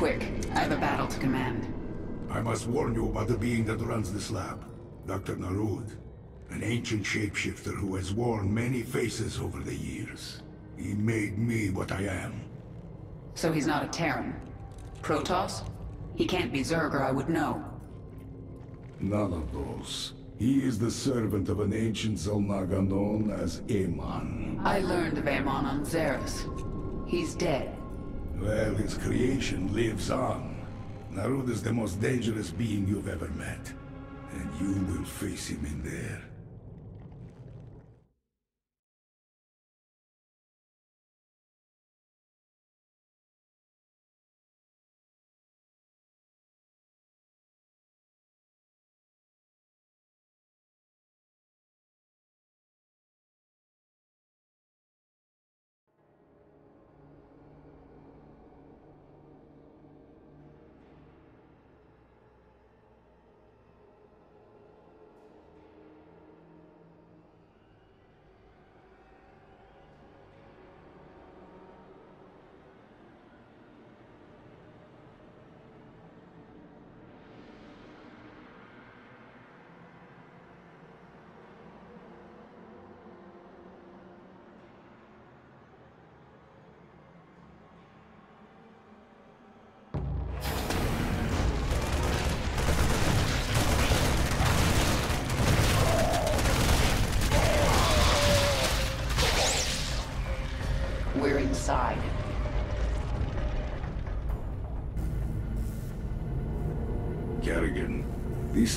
quick. I have a battle to command. I must warn you about the being that runs this lab. Dr. Narud. An ancient shapeshifter who has worn many faces over the years. He made me what I am. So he's not a Terran. Protoss? He can't be Zerg or I would know. None of those. He is the servant of an ancient Xel'Naga known as Amon. I learned of Amon on Zerus. He's dead. Well, his creation lives on. Narud is the most dangerous being you've ever met. And you will face him in there.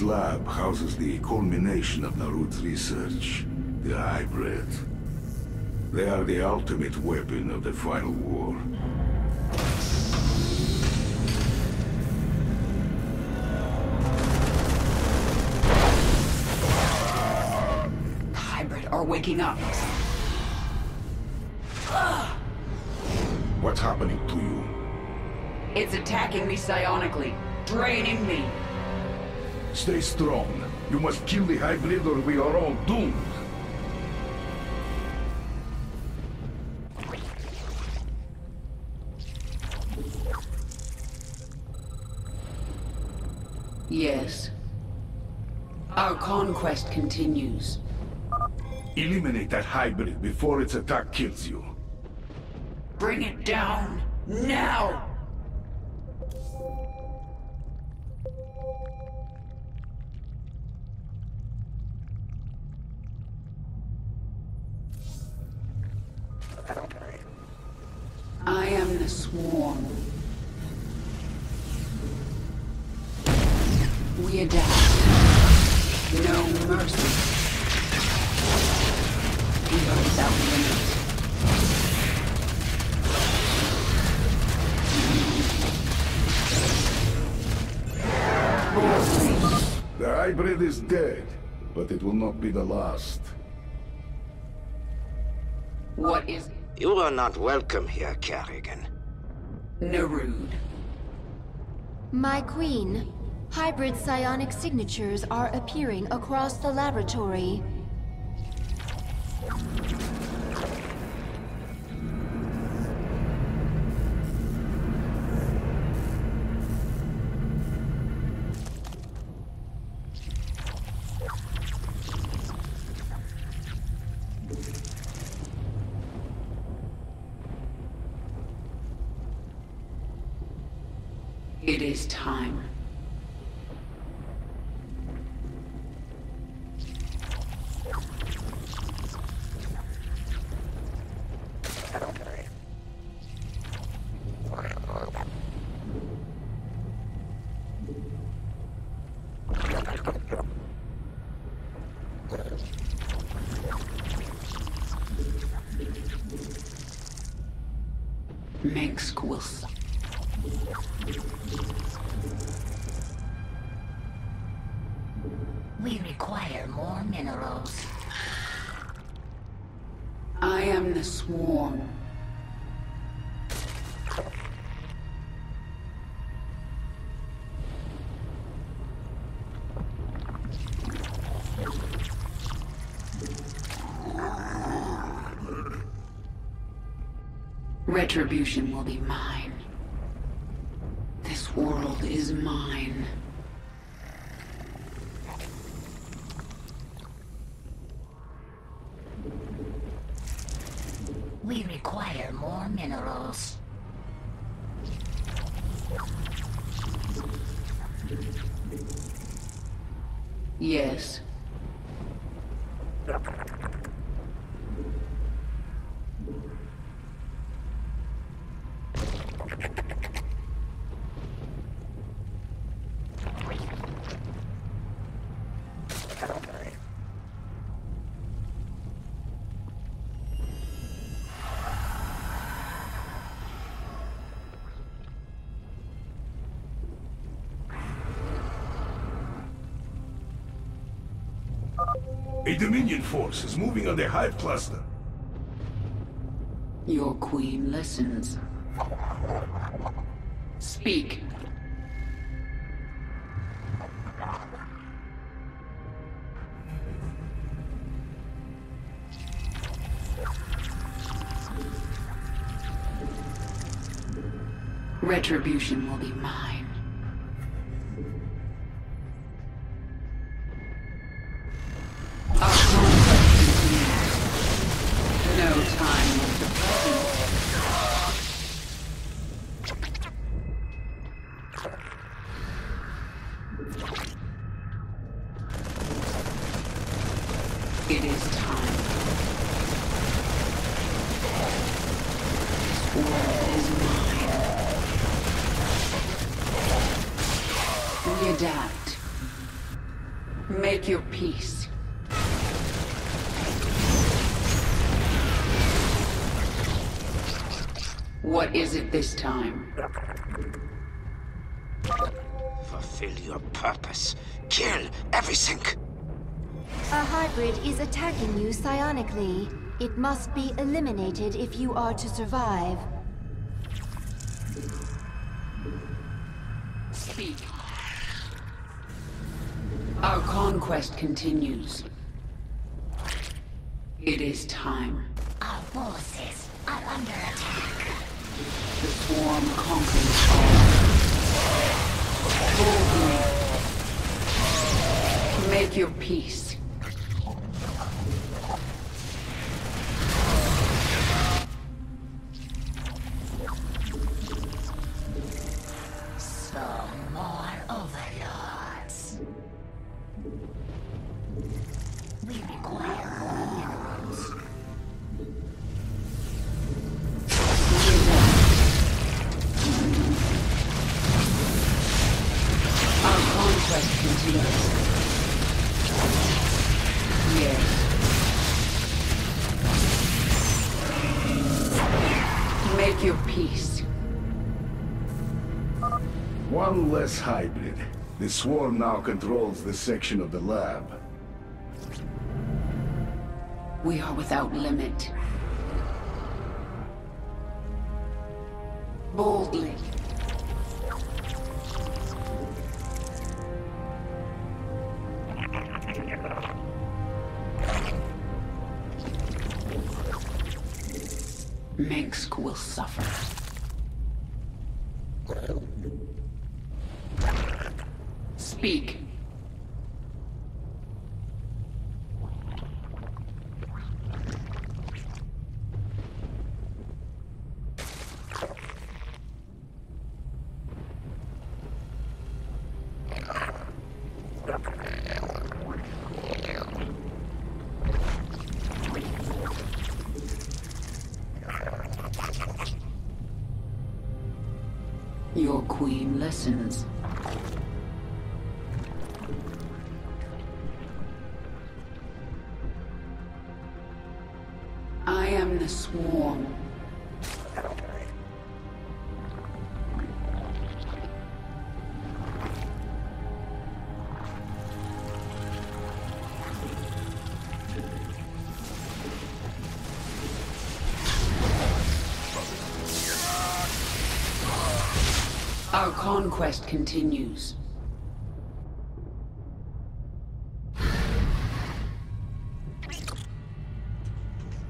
Lab houses the culmination of Narud's research, the hybrid. They are the ultimate weapon of the final war. The hybrid are waking up. What's happening to you? It's attacking me psionically, draining me. Stay strong. You must kill the hybrid or we are all doomed. Yes. Our conquest continues. Eliminate that hybrid before its attack kills you. Bring it down, now! Not be the last. What is You are not welcome here, Kerrigan. Narud. My queen, hybrid psionic signatures are appearing across the laboratory. It is time. Retribution will be mine. A Dominion force is moving on the Hive cluster. Your queen listens. Speak. Retribution will be mine. This time? Fulfill your purpose. Kill everything. A hybrid is attacking you psionically. It must be eliminated if you are to survive. Speak. Our conquest continues. Peace. Make your peace. One less hybrid. The swarm now controls this section of the lab. We are without limit. Boldly. Suffer. Conquest continues.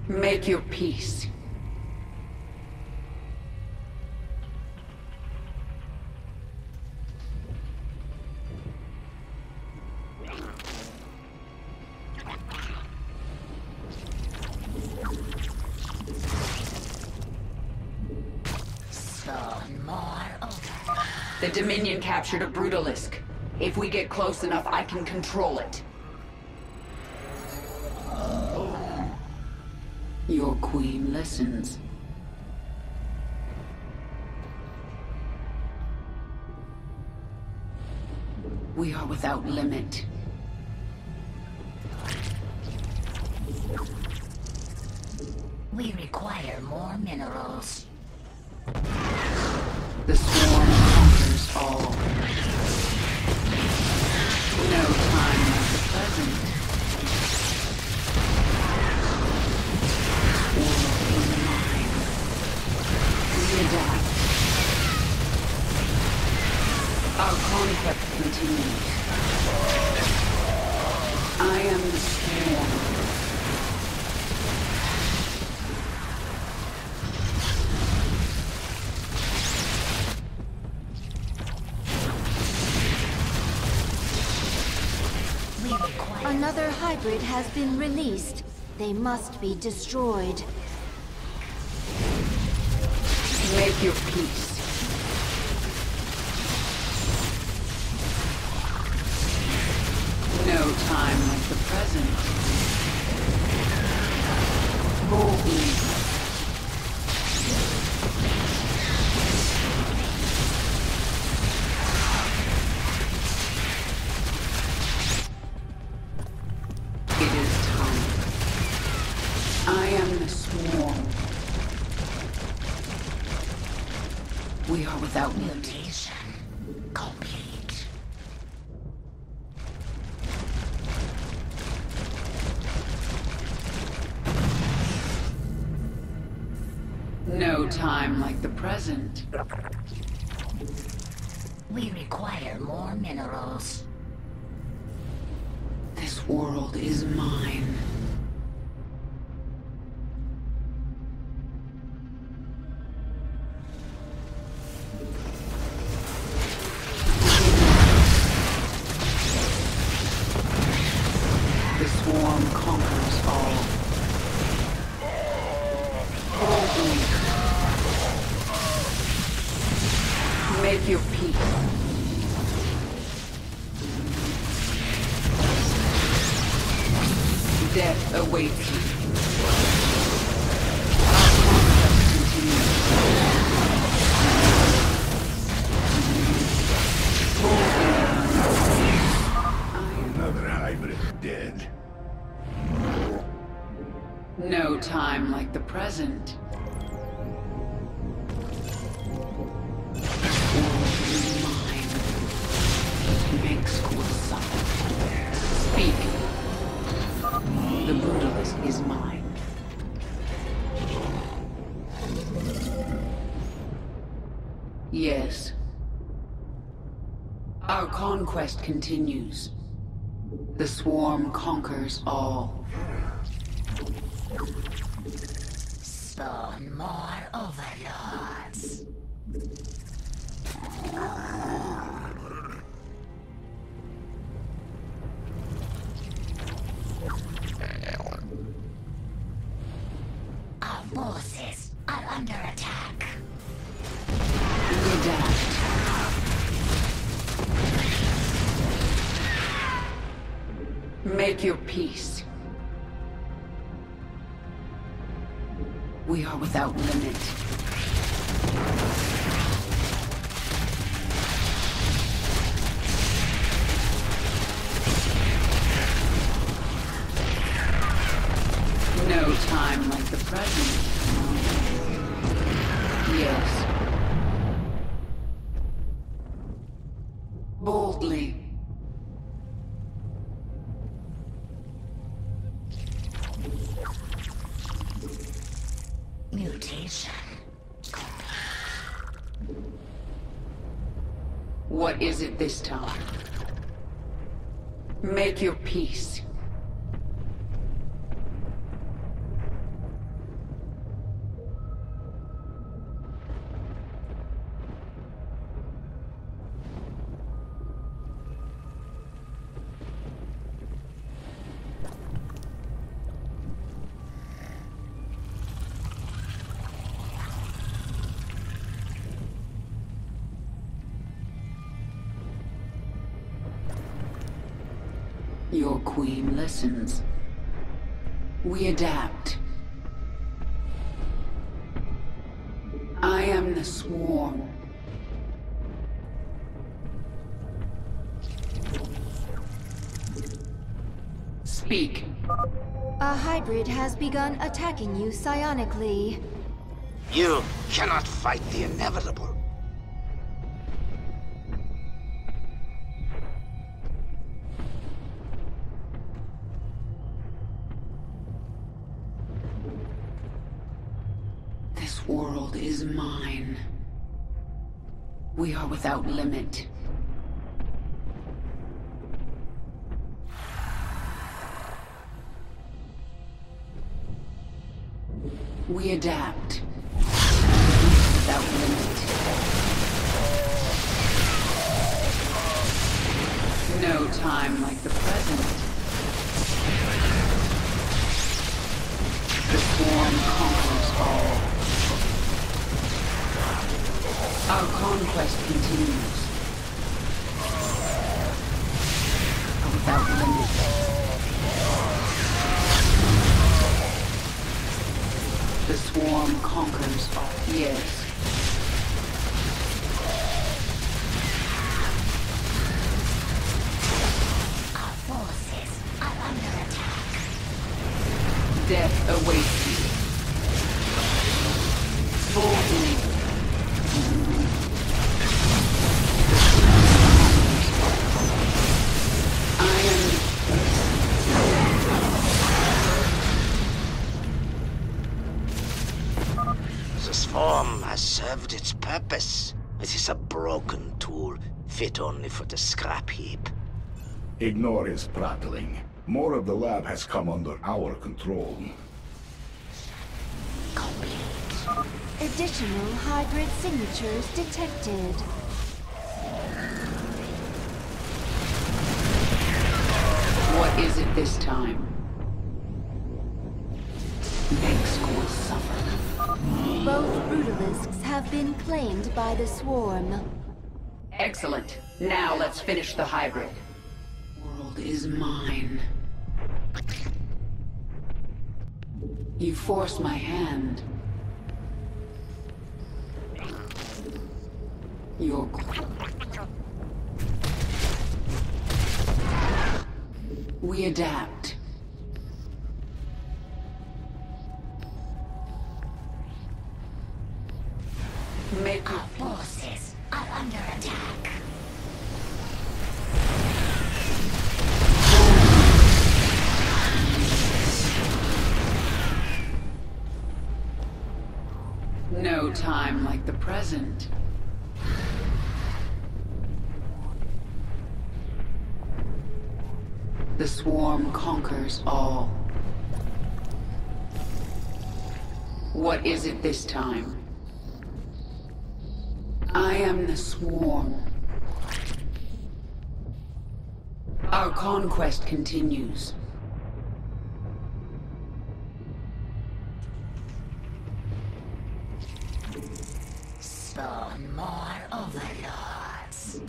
Make your peace. captured a Brutalisk. If we get close enough, I can control it. Your queen listens. We are without limit. hybrid has been released. They must be destroyed. world is mine. quest continues. The swarm conquers all. this time. Queen listens. We adapt. I am the swarm. Speak. A hybrid has begun attacking you psionically. You cannot fight the inevitable. Without limit. We adapt. Without limit. No time like the present. The swarm conquers Our conquest continues. Without limit. The swarm conquers all. Yes. Ignore his prattling. More of the lab has come under our control. Complete. Additional hybrid signatures detected. What is it this time? Vex will suffer. Both Brutalisks have been claimed by the swarm. Excellent. Now let's finish the hybrid. World is mine. You force my hand. Your We adapt. Make Our forces are under attack. No time like the present. The swarm conquers all. What is it this time? I am the swarm. Our conquest continues. Spawn more oh overlords.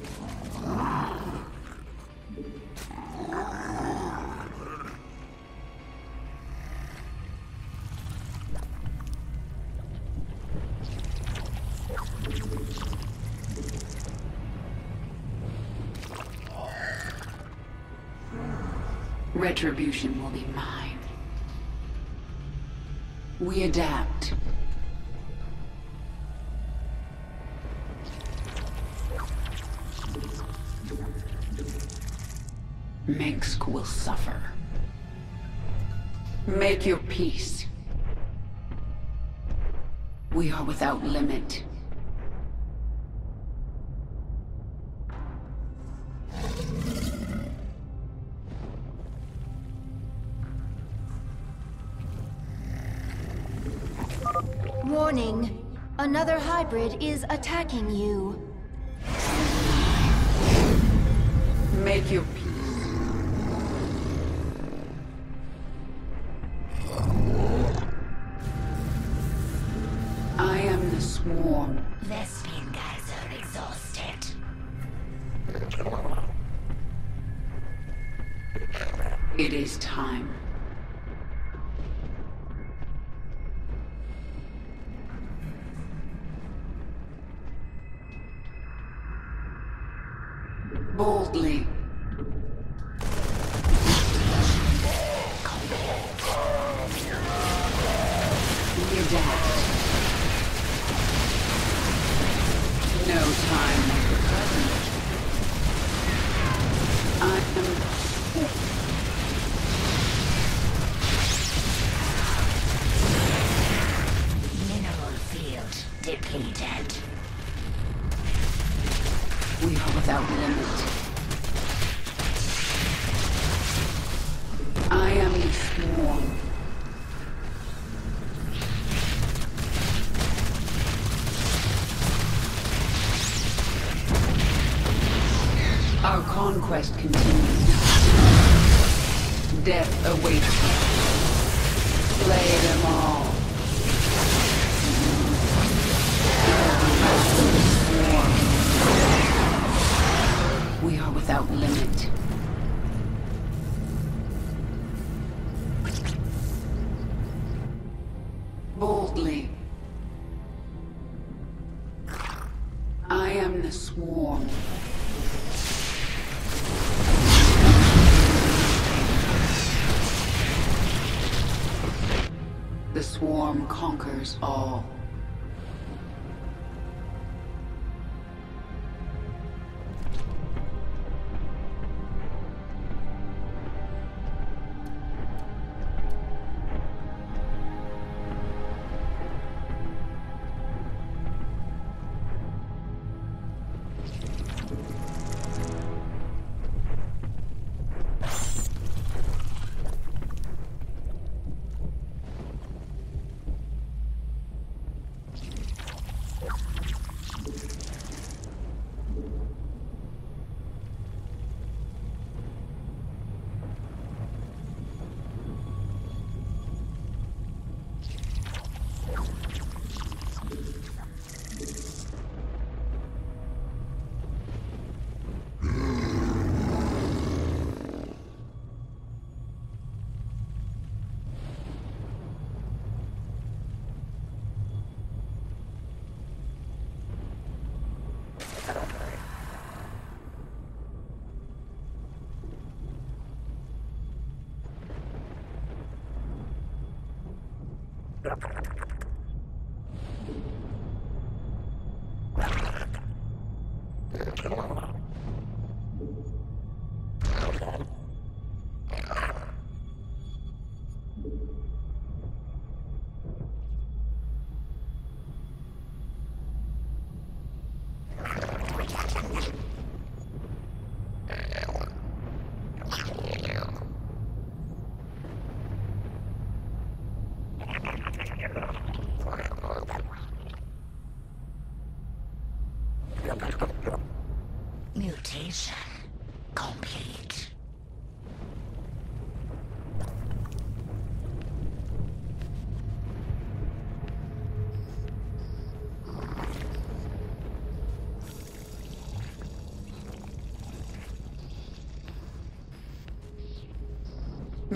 Retribution will be mine. We adapt. Mengsk will suffer. Make your peace. We are without limit. Warning. Another hybrid is attacking you. Make your peace. Swarm. Vespene gas are exhausted. It is time. Boldly. We adapt. No time. I am conquers oh. you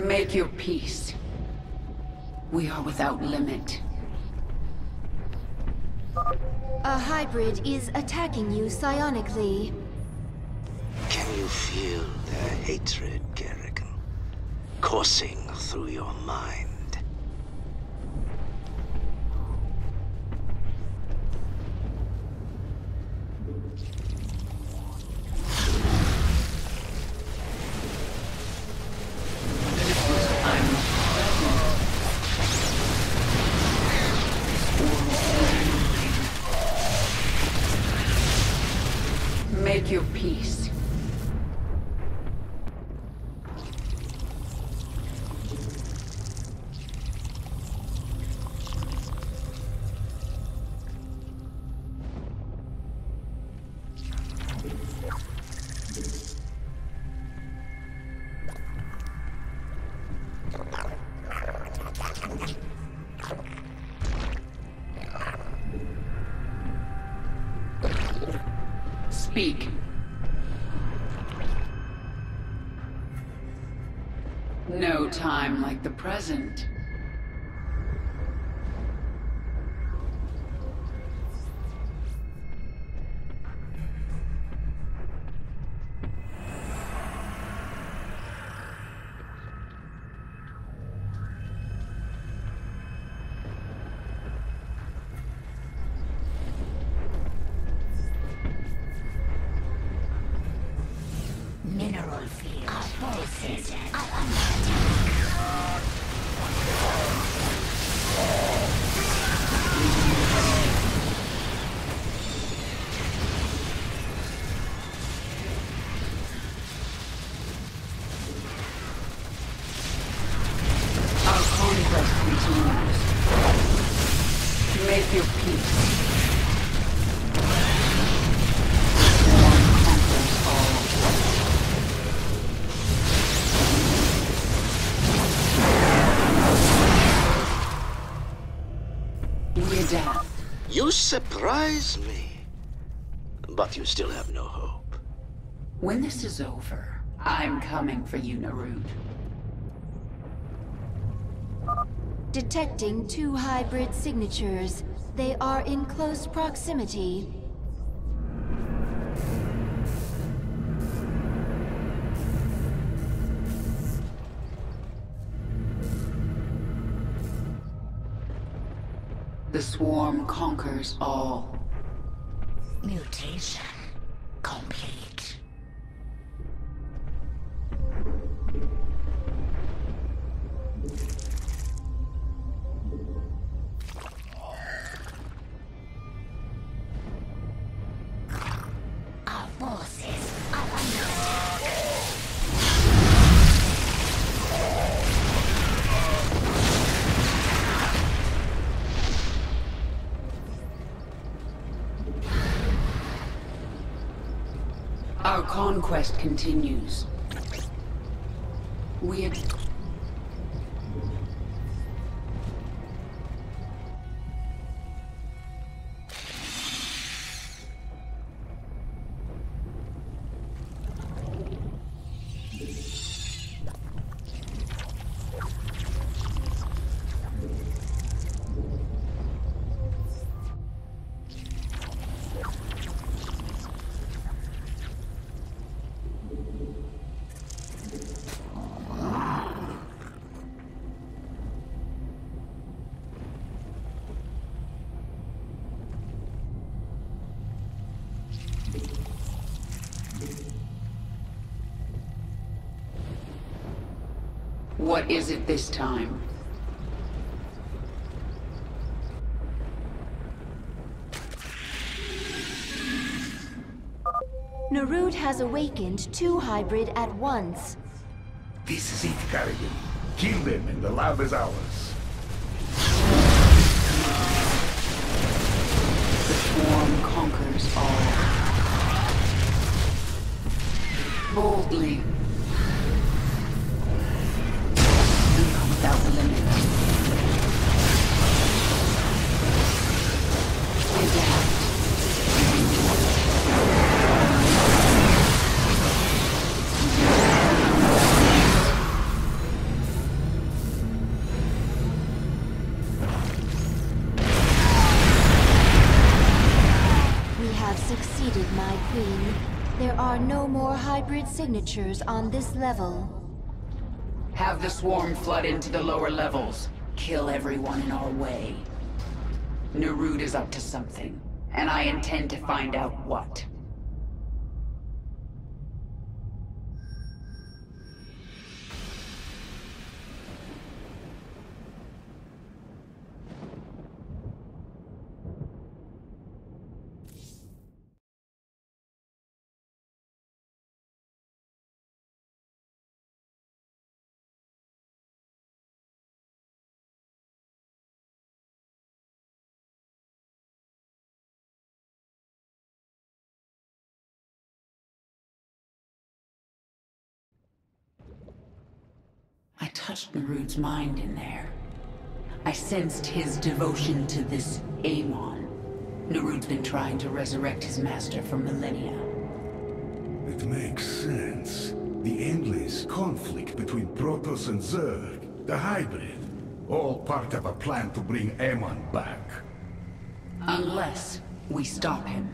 Make your peace. We are without limit. A hybrid is attacking you psionically. Can you feel their hatred, Kerrigan? Coursing through your mind. Speak. time like the present. You surprise me. But you still have no hope. When this is over, I'm coming for you, Narud. Detecting two hybrid signatures. They are in close proximity. Swarm conquers all. Mutation Conquest continues. We What is it this time? Narud has awakened two hybrid at once. This is it, Kerrigan. Kill them and the lab is ours. The swarm conquers all. Boldly. Signatures on this level. Have the swarm flood into the lower levels. Kill everyone in our way. Narud is up to something, and I intend to find out what. I touched Narud's mind in there. I sensed his devotion to this Amon. Narud's been trying to resurrect his master for millennia. It makes sense. The endless conflict between Protoss and Zerg, the hybrid, all part of a plan to bring Amon back. Unless we stop him.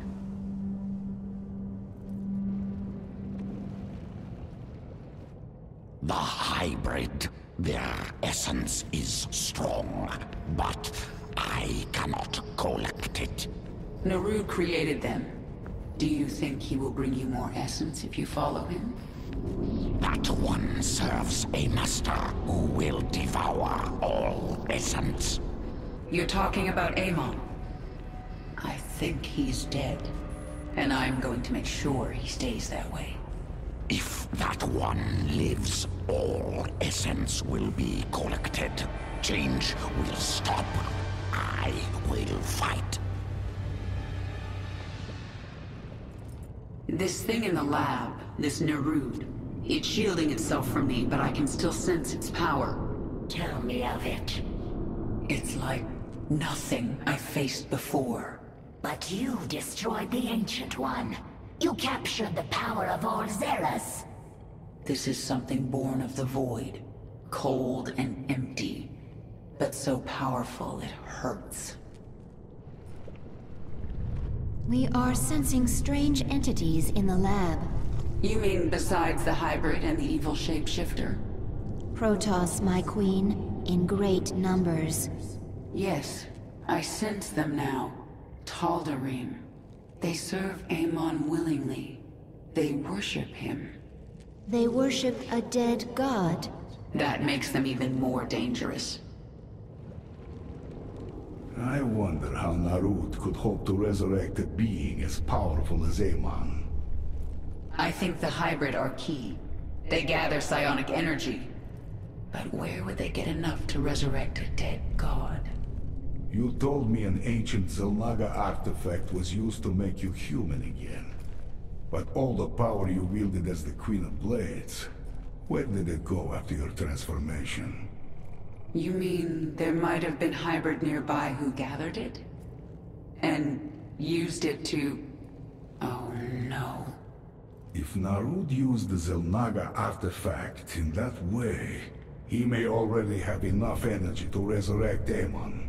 The hybrid. Their essence is strong, but I cannot collect it. Narud created them. Do you think he will bring you more essence if you follow him? That one serves a master who will devour all essence. You're talking about Amon. I think he's dead. And I'm going to make sure he stays that way. If that one lives, all essence will be collected. Change will stop. I will fight. This thing in the lab, this Narud, it's shielding itself from me, but I can still sense its power. Tell me of it. It's like nothing I faced before. But you destroyed the Ancient One. You captured the power of Orzeras. This is something born of the void. Cold and empty. But so powerful it hurts. We are sensing strange entities in the lab. You mean besides the hybrid and the evil shapeshifter? Protoss, my queen, in great numbers. Yes, I sense them now. Tal'Darim. They serve Amon willingly. They worship him. They worship a dead god. That makes them even more dangerous. I wonder how Narud could hope to resurrect a being as powerful as Amon. I think the hybrid are key. They gather psionic energy. But where would they get enough to resurrect a dead god? You told me an ancient Xel'Naga artifact was used to make you human again. But all the power you wielded as the Queen of Blades, where did it go after your transformation? You mean there might have been hybrid nearby who gathered it? And used it to... Oh no. If Narud used the Xel'Naga artifact in that way, he may already have enough energy to resurrect Amon.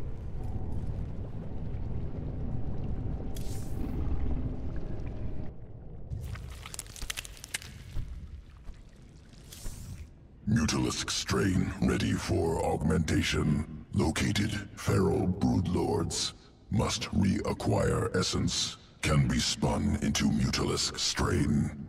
Mutalisk strain ready for augmentation. Located feral broodlords. Must reacquire essence. Can be spun into Mutalisk strain.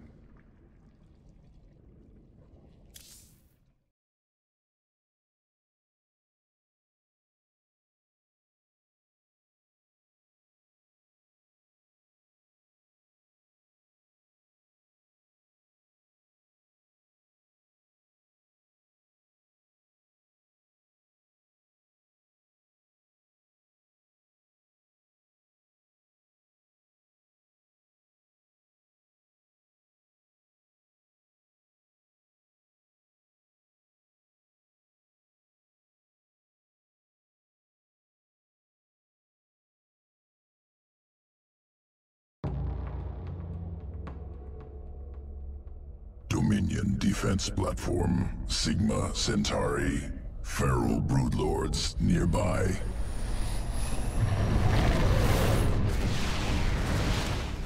Defense Platform, Sigma Centauri. Feral broodlords nearby.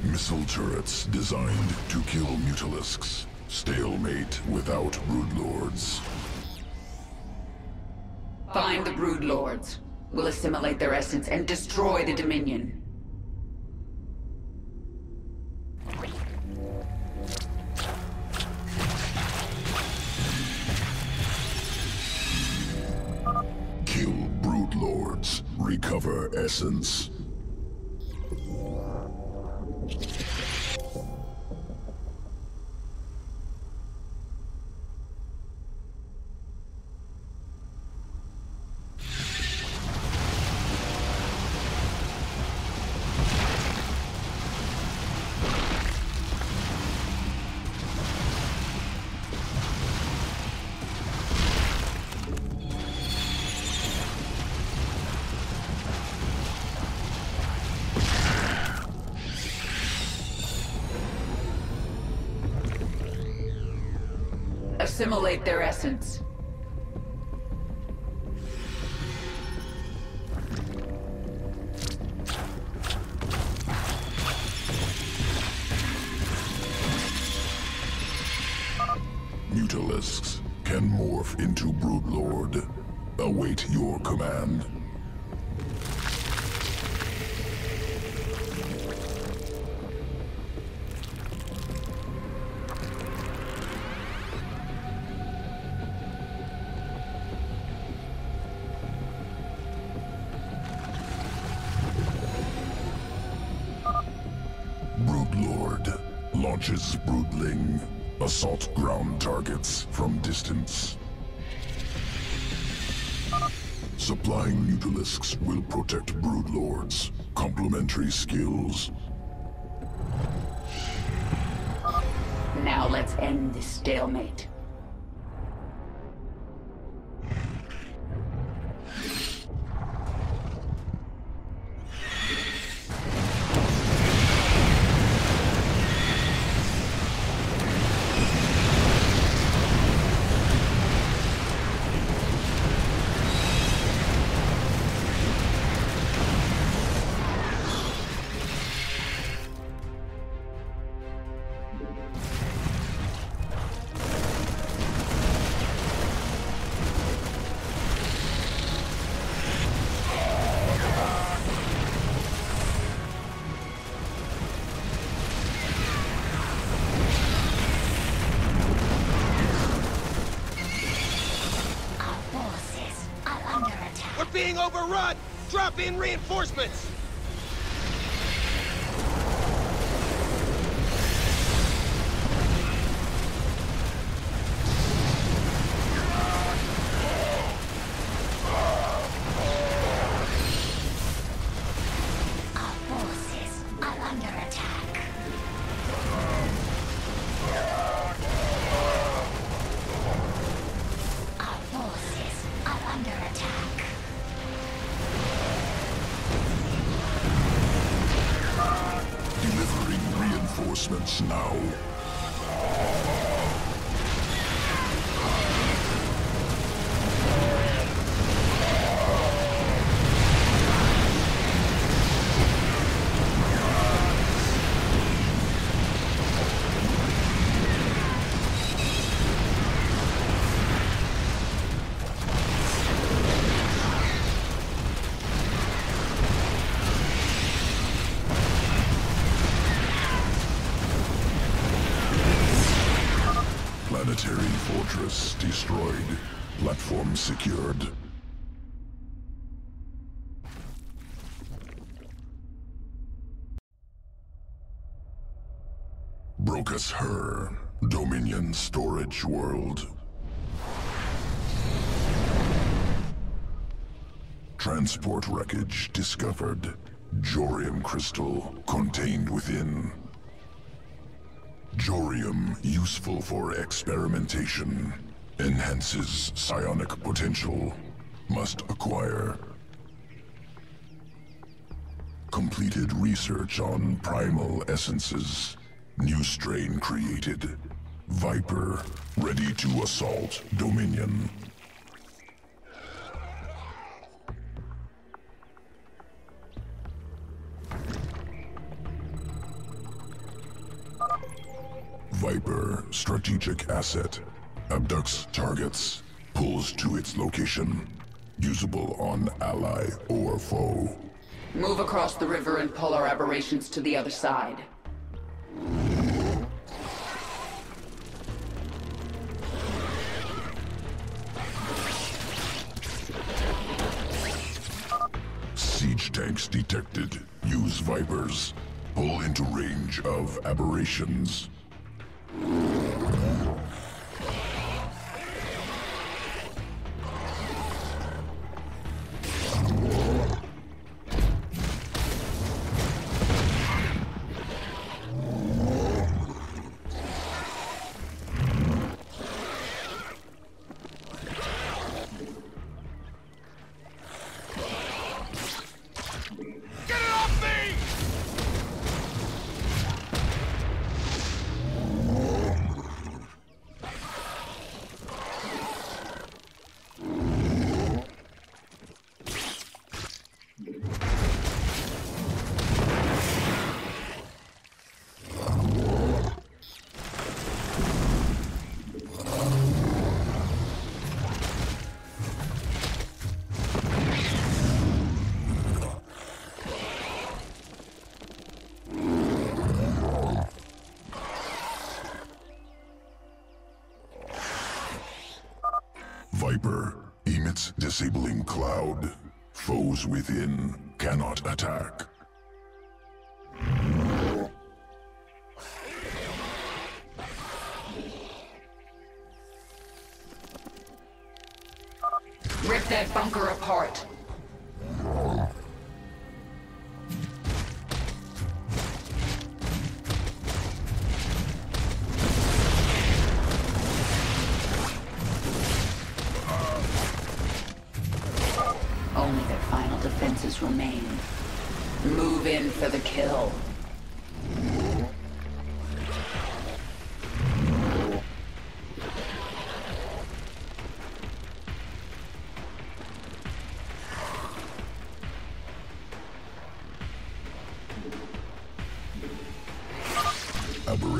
Missile turrets designed to kill Mutalisks. Stalemate without broodlords. Find the broodlords. We'll assimilate their essence and destroy the Dominion. Recover essence. Assimilate Mutalisks will protect Broodlords. Complementary skills. Now let's end this stalemate. Overrun! Drop in reinforcements! Her, Dominion Storage World. Transport wreckage discovered. Jorium crystal contained within. Jorium useful for experimentation. Enhances psionic potential. Must acquire. Completed research on primal essences. New strain created. Viper, ready to assault Dominion. Viper, strategic asset. Abducts targets. Pulls to its location. Usable on ally or foe. Move across the river and pull our aberrations to the other side. Siege tanks detected. Use Vipers. Pull into range of aberrations.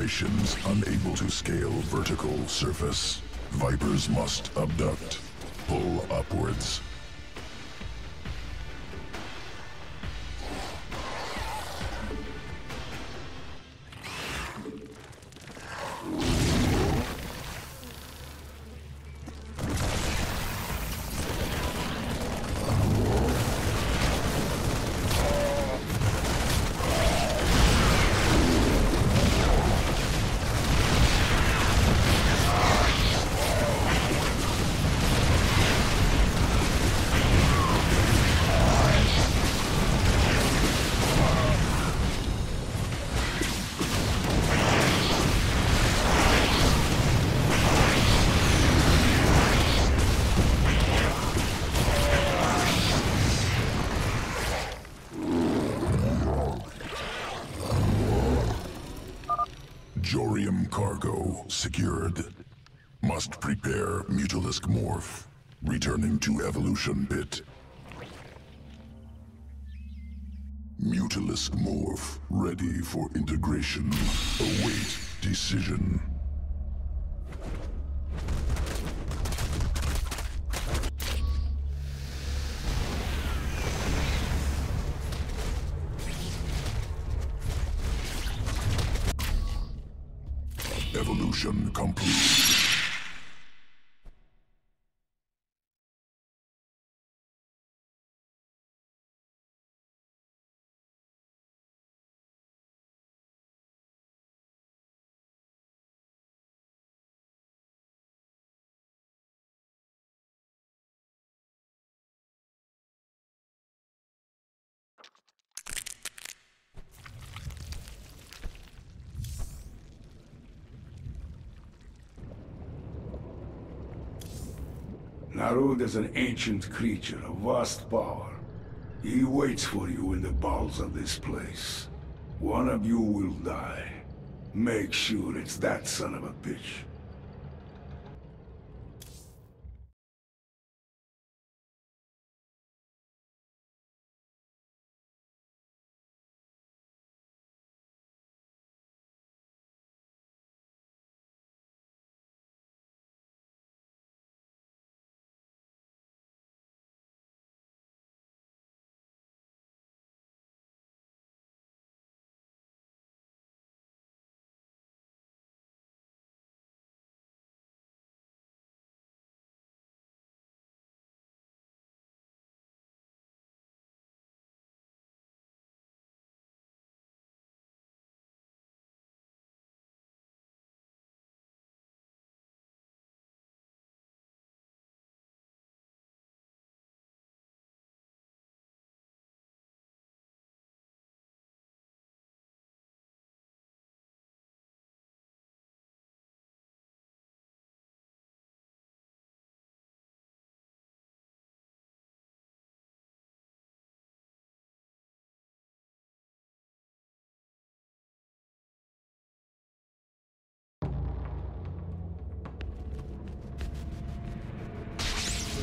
Aberrations unable to scale vertical surface. Vipers must abduct. Pull upwards. To Evolution Pit. Mutalisk Morph ready for integration. Await decision. Narud is an ancient creature of vast power. He waits for you in the bowels of this place. One of you will die. Make sure it's that son of a bitch.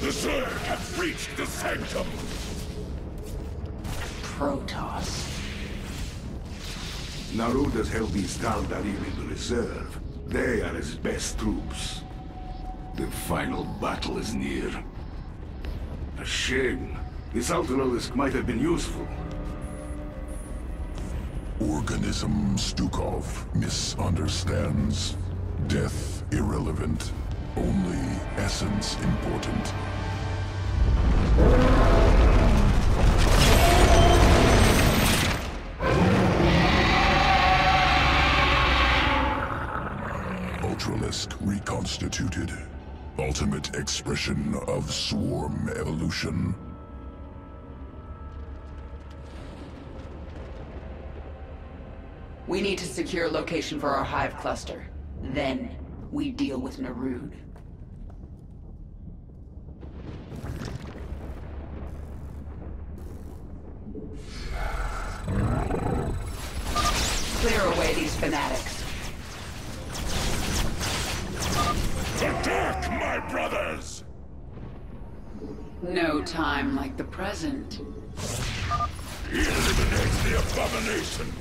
The Zerg have reached the Sanctum! Protoss. Narud has held these Tal'Darim in reserve. They are his best troops. The final battle is near. A shame. This Ultralisk might have been useful. Organism Stukov misunderstands. Death irrelevant. Only essence important. Ultralisk reconstituted. Ultimate expression of swarm evolution. We need to secure location for our hive cluster. Then, we deal with Narud. Clear away these fanatics. Attack, my brothers! No time like the present. Eliminate the abomination!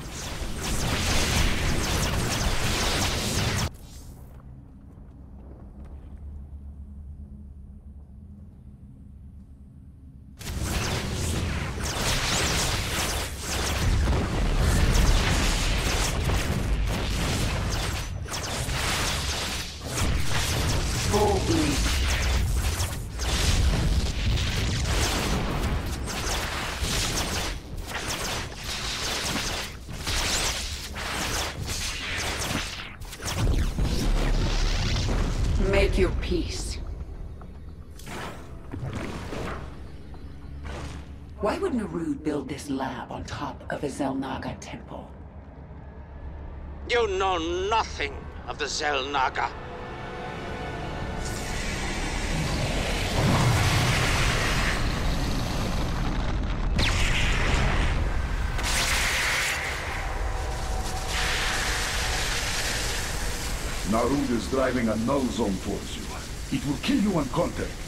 Narud lab on top of a Xel'Naga temple? You know nothing of the Xel'Naga. Narud is driving a null zone towards you. It will kill you on contact.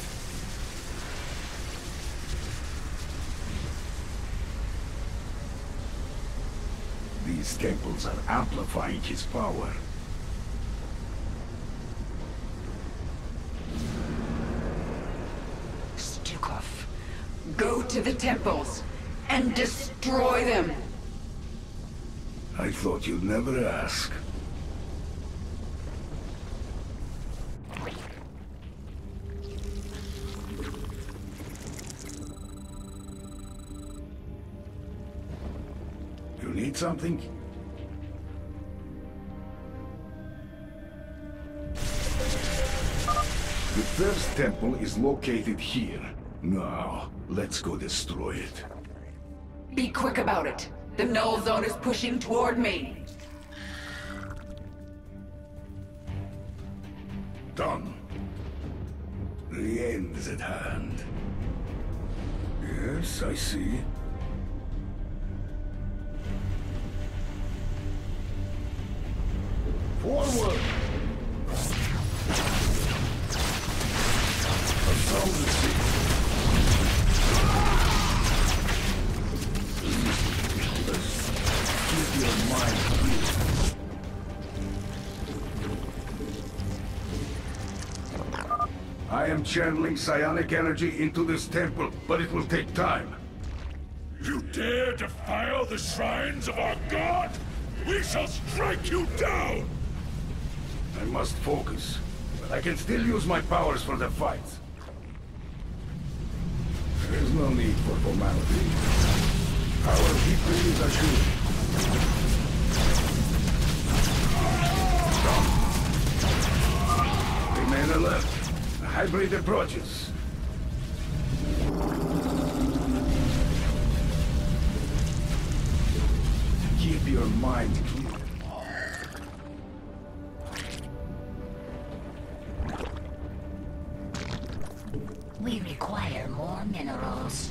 These temples are amplifying his power. Stukov, go to the temples and destroy them. I thought you'd never ask. You need something? The temple is located here. Now, let's go destroy it. Be quick about it. The null zone is pushing toward me. Done. The end is at hand. Yes, I see. Forward! I am channeling psionic energy into this temple, but it will take time. You dare defile the shrines of our god? We shall strike you down! I must focus, but I can still use my powers for the fight. There is no need for formality. Our victory is assured. Remain alert. The hybrid approaches. Keep your mind clear. More minerals.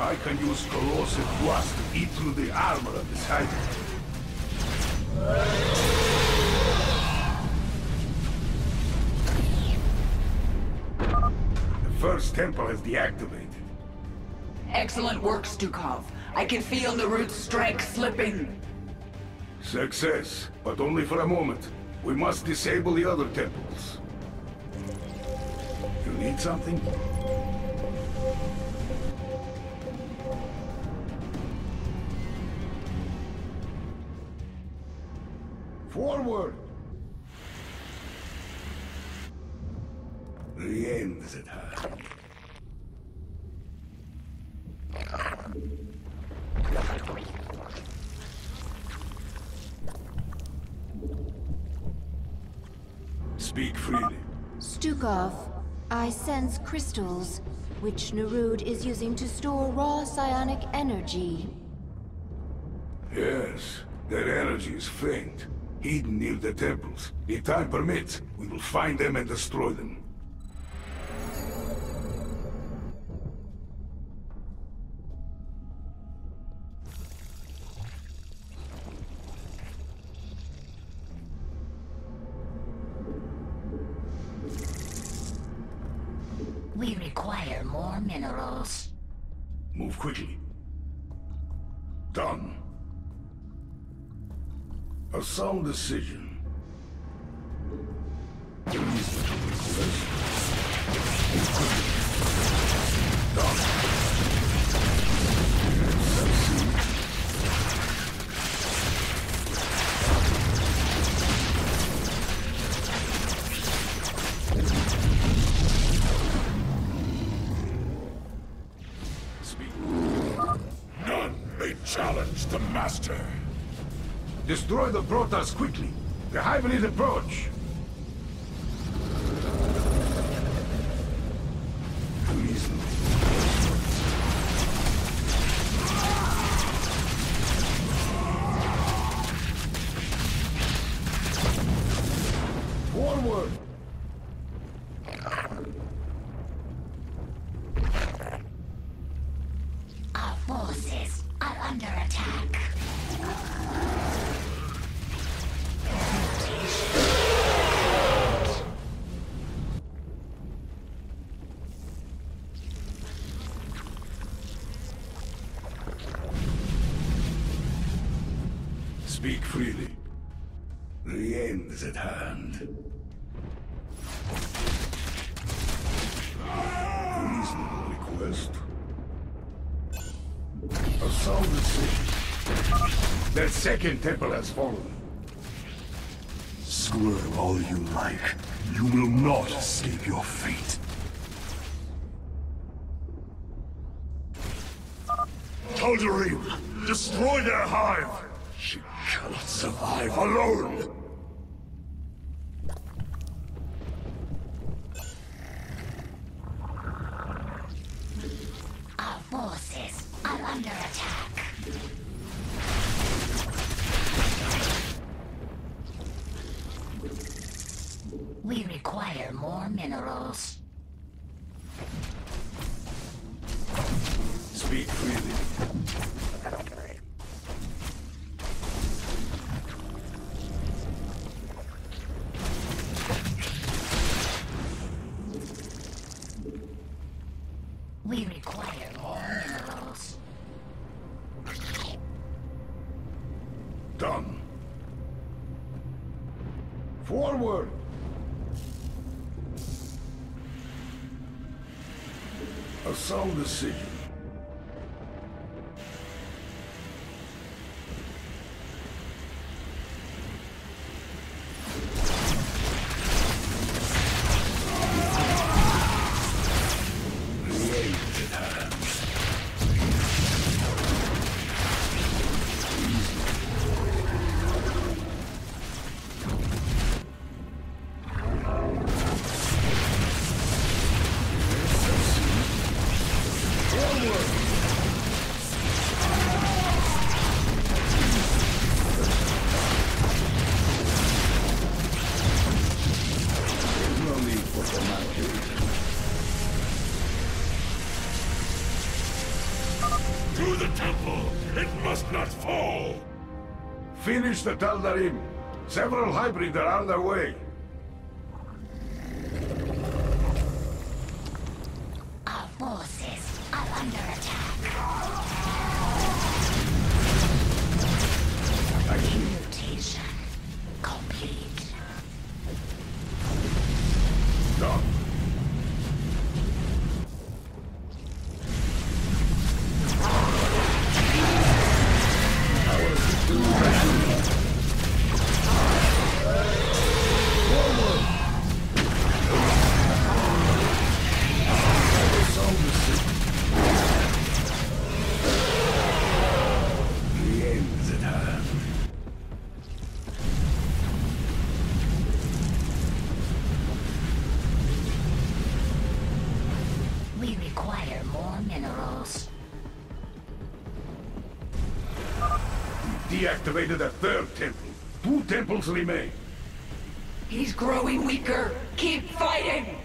I can use corrosive blast to eat through the armor hybrid. The first temple is deactivated. Excellent work, Stukov. I can feel Narud's strength slipping. Success, but only for a moment. We must disable the other temples. Need something? Forward! The end is at hand. Speak freely. Stukov, I sense crystals, which Narud is using to store raw psionic energy. Yes, their energy is faint, hidden near the temples. If time permits, we will find them and destroy them. Decision. Protoss quickly. The hybrid approach. Reasonable. Temple has fallen. Swerve all you like. You will not escape your fate. Tal'Darim, destroy their hive! She cannot survive alone! Sound decision. Finish the Tal'Darim. Several hybrid are on their way. Deactivated a third temple. Two temples remain. He's growing weaker. Keep fighting!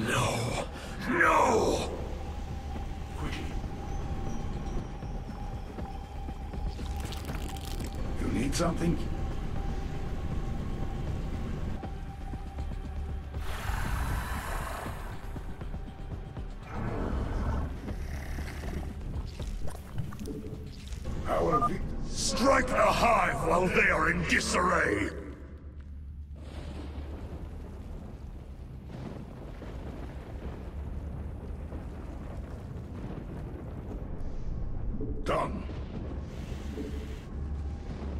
No! No! Quickly. You need something? Done.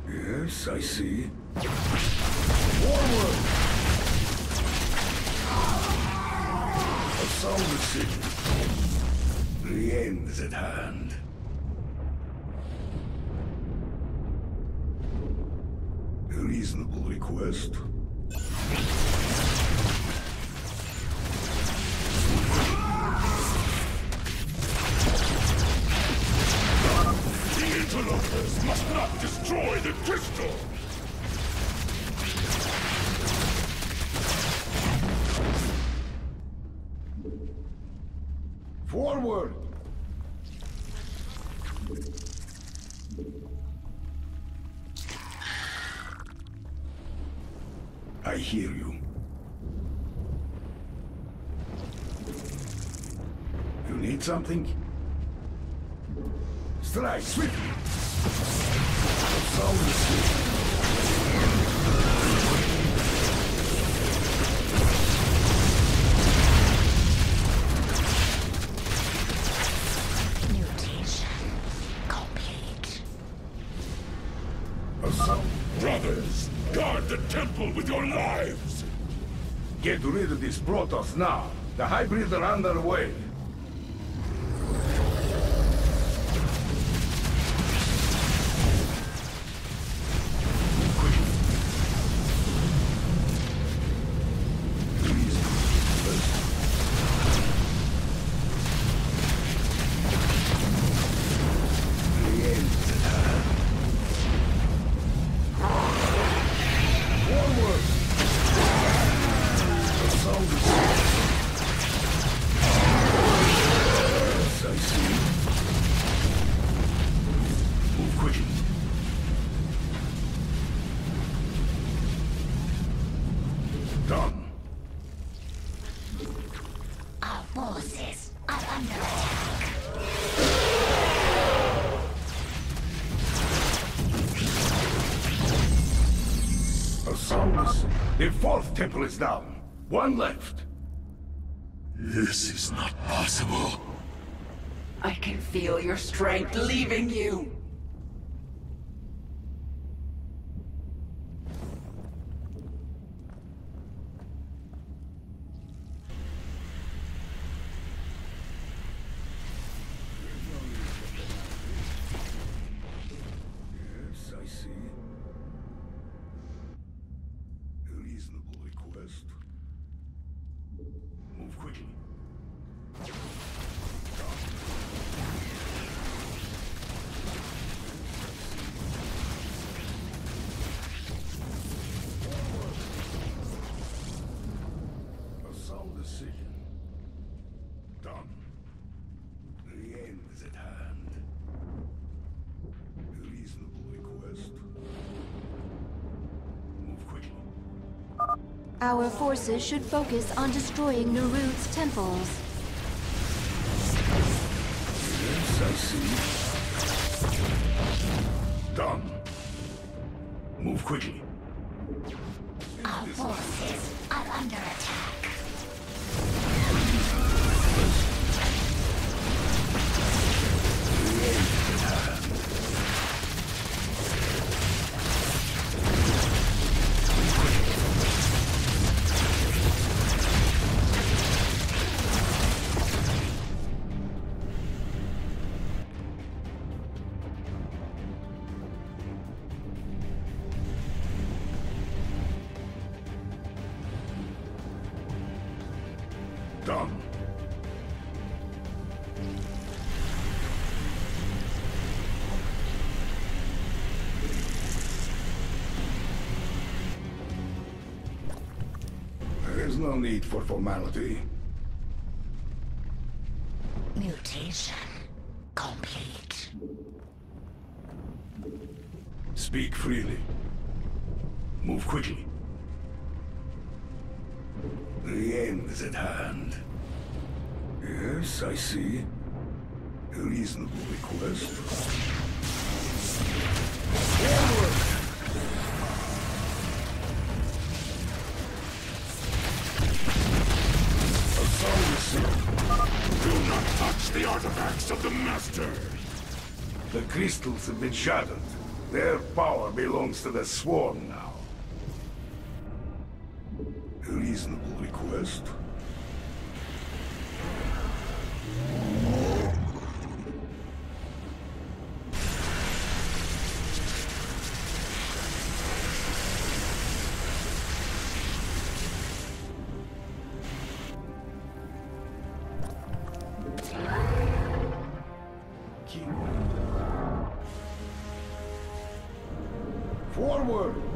Yes, I see. Forward! A sound decision. The end is at hand. A reasonable request. Interlopers must not destroy the crystal! Forward! I hear you. You need something? Strike swiftly! Sound. Assault. Brothers, guard the temple with your lives! Get rid of these Protoss now. The hybrids are on temple is down. One left. This is not possible. I can feel your strength leaving you. Yes, I see. A reasonable request. Move quickly. A sound decision. Done. The end is at hand. A reasonable request. Move quickly. Our forces should focus on destroying Narud's temples. For formality. Crystals have been shattered. Their power belongs to the Swarm The end.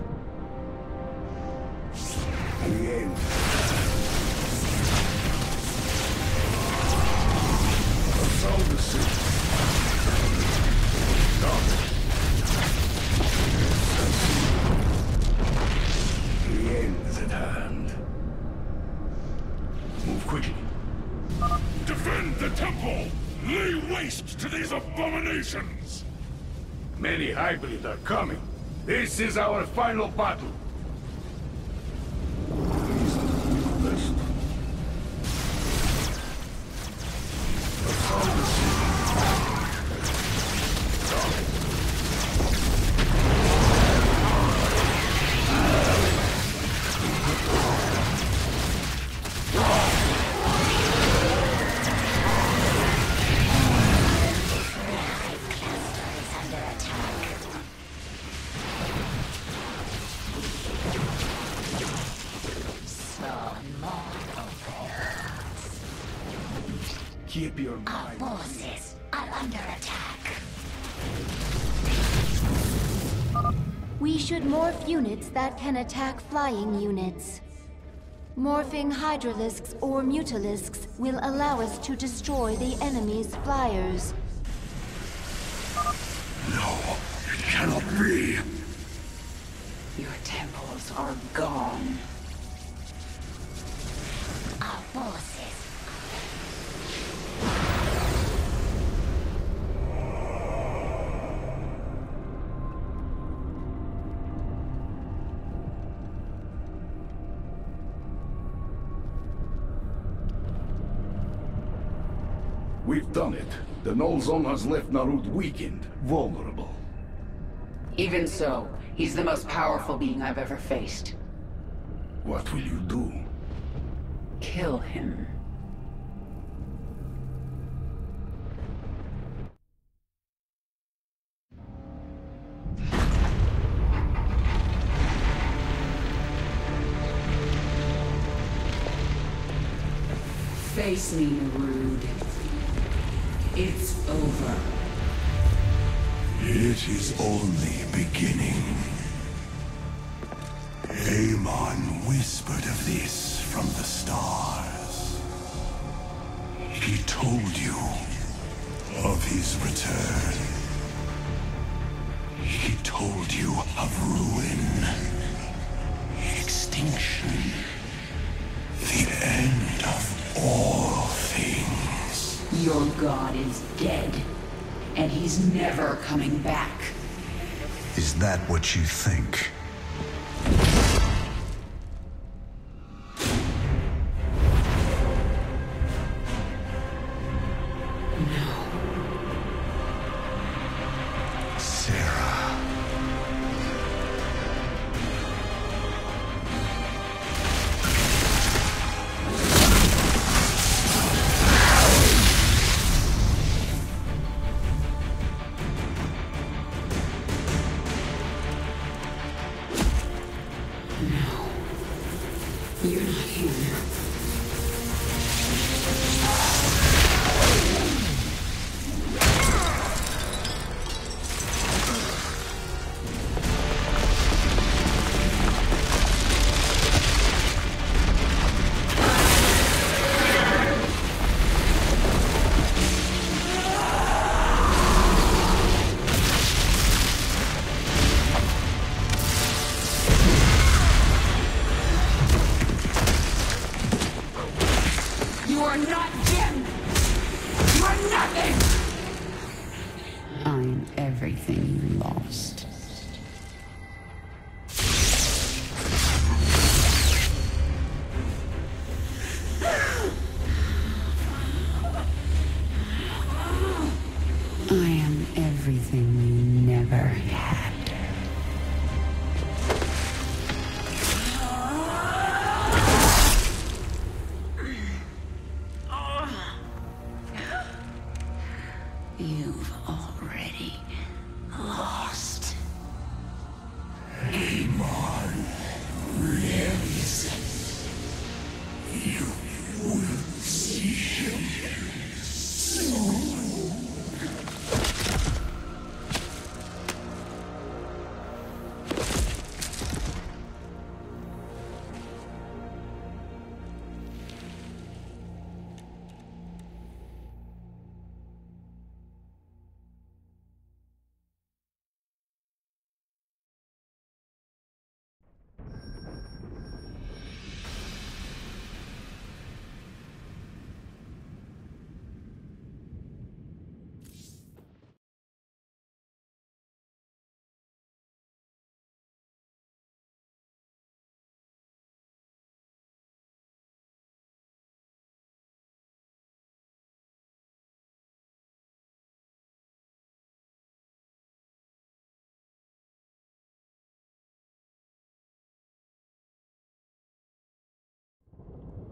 The end is at hand. Move quickly. Defend the temple! Lay waste to these abominations! Many hybrid are coming. This is our final battle. Can attack flying units. Morphing Hydralisks or Mutalisks will allow us to destroy the enemy's flyers. The has left Narud weakened, vulnerable. Even so, he's the most powerful being I've ever faced. What will you do? Kill him. Face me, Narud. It's over. It is only beginning. Amon whispered of this from the stars. He told you of his return. He told you of ruin, extinction, the end of all things. Your god is dead. And he's never coming back. Is that what you think?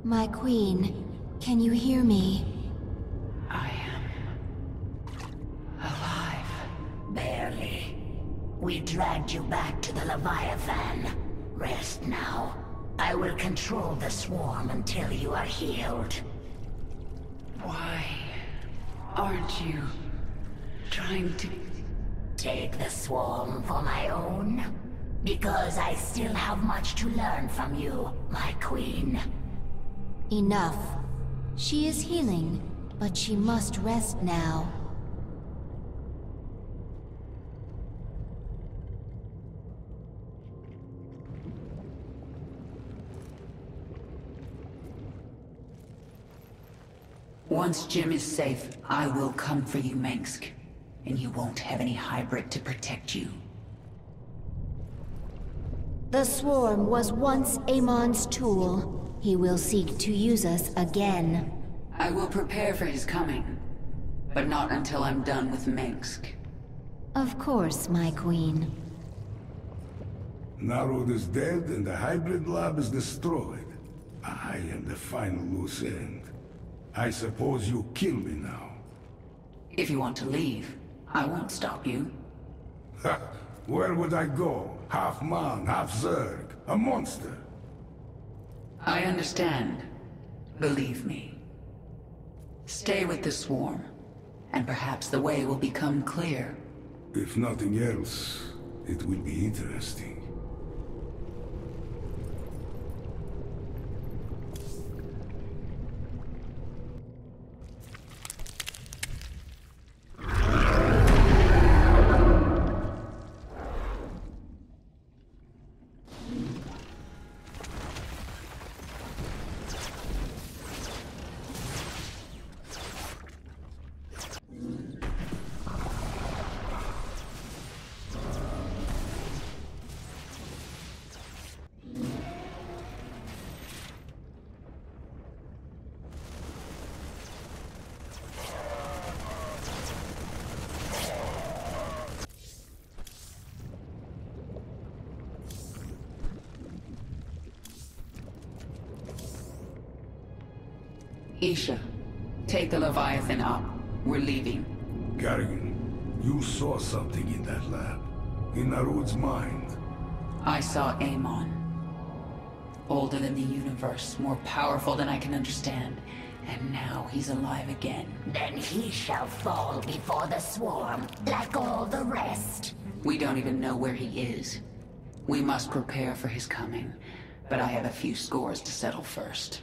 My queen, can you hear me? I am alive. Barely. We dragged you back to the Leviathan. Rest now. I will control the swarm until you are healed. Why aren't you trying to... Take the swarm for my own? Because I still have much to learn from you, my queen. Enough. She is healing, but she must rest now. Once Jim is safe, I will come for you, Mengsk. And you won't have any hybrid to protect you. The Swarm was once Amon's tool. He will seek to use us again. I will prepare for his coming. But not until I'm done with Mengsk. Of course, my queen. Narud is dead and the hybrid lab is destroyed. I am the final loose end. I suppose you kill me now. If you want to leave, I won't stop you. Ha! Where would I go? Half man, half Zerg. A monster. I understand. Believe me. Stay with the swarm, and perhaps the way will become clear. If nothing else, it will be interesting. Izsha, take the Leviathan up. We're leaving. Kerrigan, you saw something in that lab. In Narud's mind. I saw Amon. Older than the universe, more powerful than I can understand. And now he's alive again. Then he shall fall before the swarm, like all the rest. We don't even know where he is. We must prepare for his coming, but I have a few scores to settle first.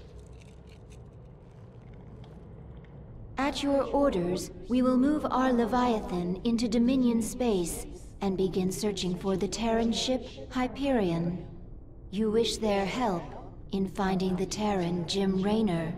At your orders, we will move our Leviathan into Dominion space and begin searching for the Terran ship Hyperion. You wish their help in finding the Terran Jim Raynor.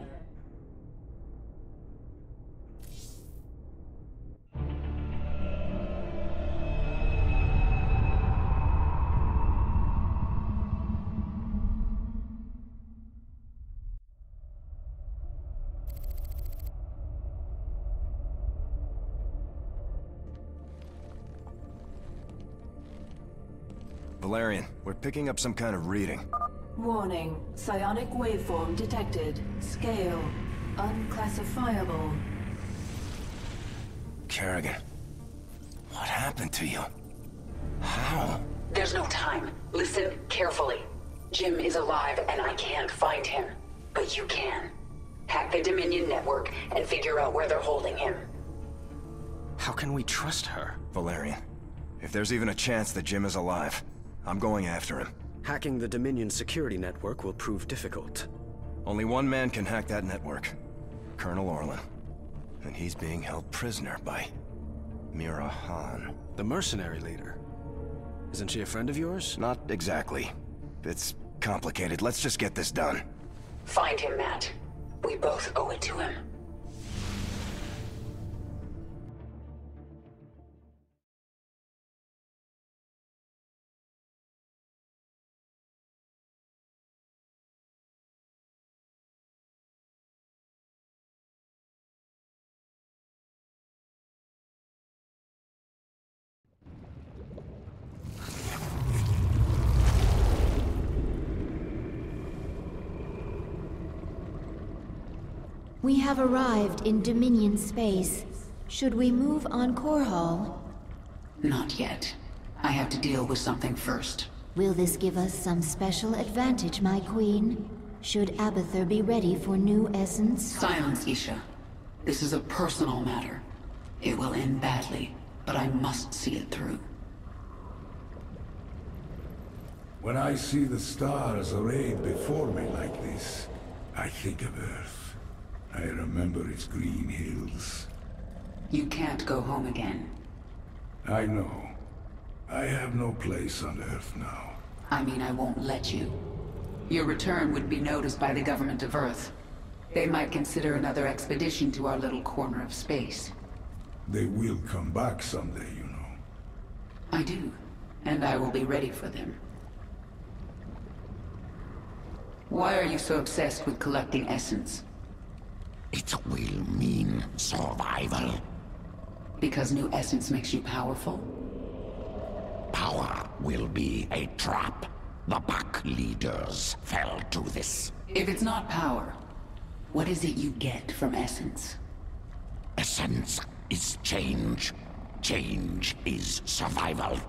Valerian, we're picking up some kind of reading. Warning. Psionic waveform detected. Scale. Unclassifiable. Kerrigan, what happened to you? How? There's no time. Listen carefully. Jim is alive and I can't find him. But you can. Hack the Dominion network and figure out where they're holding him. How can we trust her? Valerian, if there's even a chance that Jim is alive, I'm going after him. Hacking the Dominion security network will prove difficult. Only one man can hack that network. Colonel Orlan. And he's being held prisoner by... Mira Han. The mercenary leader. Isn't she a friend of yours? Not exactly. It's complicated. Let's just get this done. Find him, Matt. We both owe it to him. Have arrived in Dominion space. Should we move on Korhal? Not yet. I have to deal with something first. Will this give us some special advantage, my queen? Should Abathur be ready for new essence? Silence, Izsha. This is a personal matter. It will end badly, but I must see it through. When I see the stars arrayed before me like this, I think of Earth. I remember its green hills. You can't go home again. I know. I have no place on Earth now. I mean, I won't let you. Your return would be noticed by the government of Earth. They might consider another expedition to our little corner of space. They will come back someday, you know. I do. And I will be ready for them. Why are you so obsessed with collecting essence? It will mean survival. Because new essence makes you powerful? Power will be a trap. The pack leaders fell to this. If it's not power, what is it you get from essence? Essence is change. Change is survival.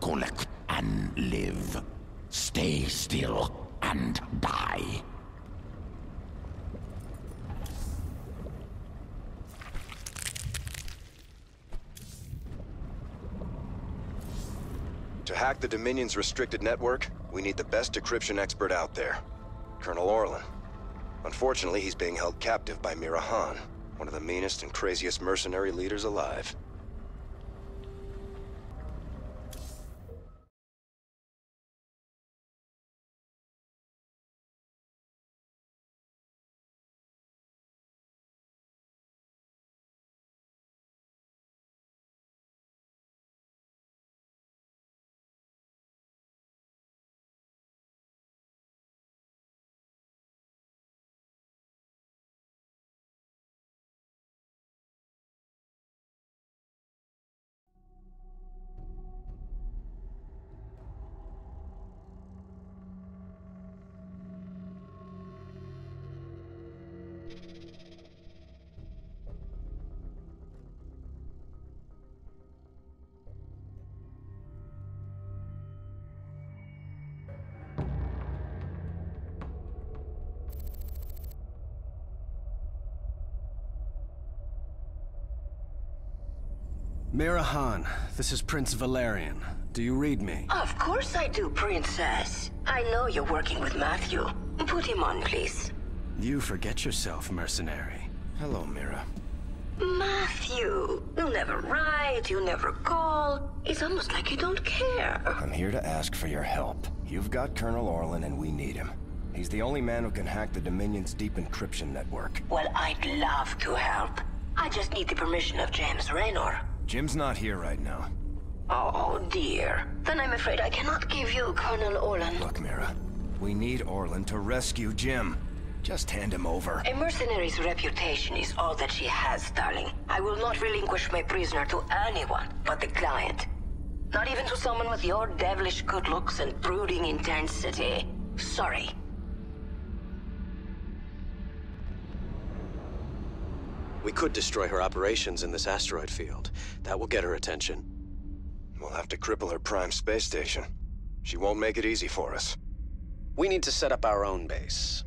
Collect and live. Stay still and die. Hack the Dominion's restricted network, we need the best decryption expert out there. Colonel Orlan. Unfortunately, he's being held captive by Mira Han, one of the meanest and craziest mercenary leaders alive. Mira Han, this is Prince Valerian. Do you read me? Of course I do, Princess. I know you're working with Matthew. Put him on, please. You forget yourself, mercenary. Hello, Mira. Matthew, you never write, you never call. It's almost like you don't care. I'm here to ask for your help. You've got Colonel Orlan and we need him. He's the only man who can hack the Dominion's deep encryption network. Well, I'd love to help. I just need the permission of James Raynor. Jim's not here right now. Oh, dear. Then I'm afraid I cannot give you Colonel Orlan. Look, Mira. We need Orlan to rescue Jim. Just hand him over. A mercenary's reputation is all that she has, darling. I will not relinquish my prisoner to anyone but the client. Not even to someone with your devilish good looks and brooding intensity. Sorry. We could destroy her operations in this asteroid field. That will get her attention. We'll have to cripple her prime space station. She won't make it easy for us. We need to set up our own base.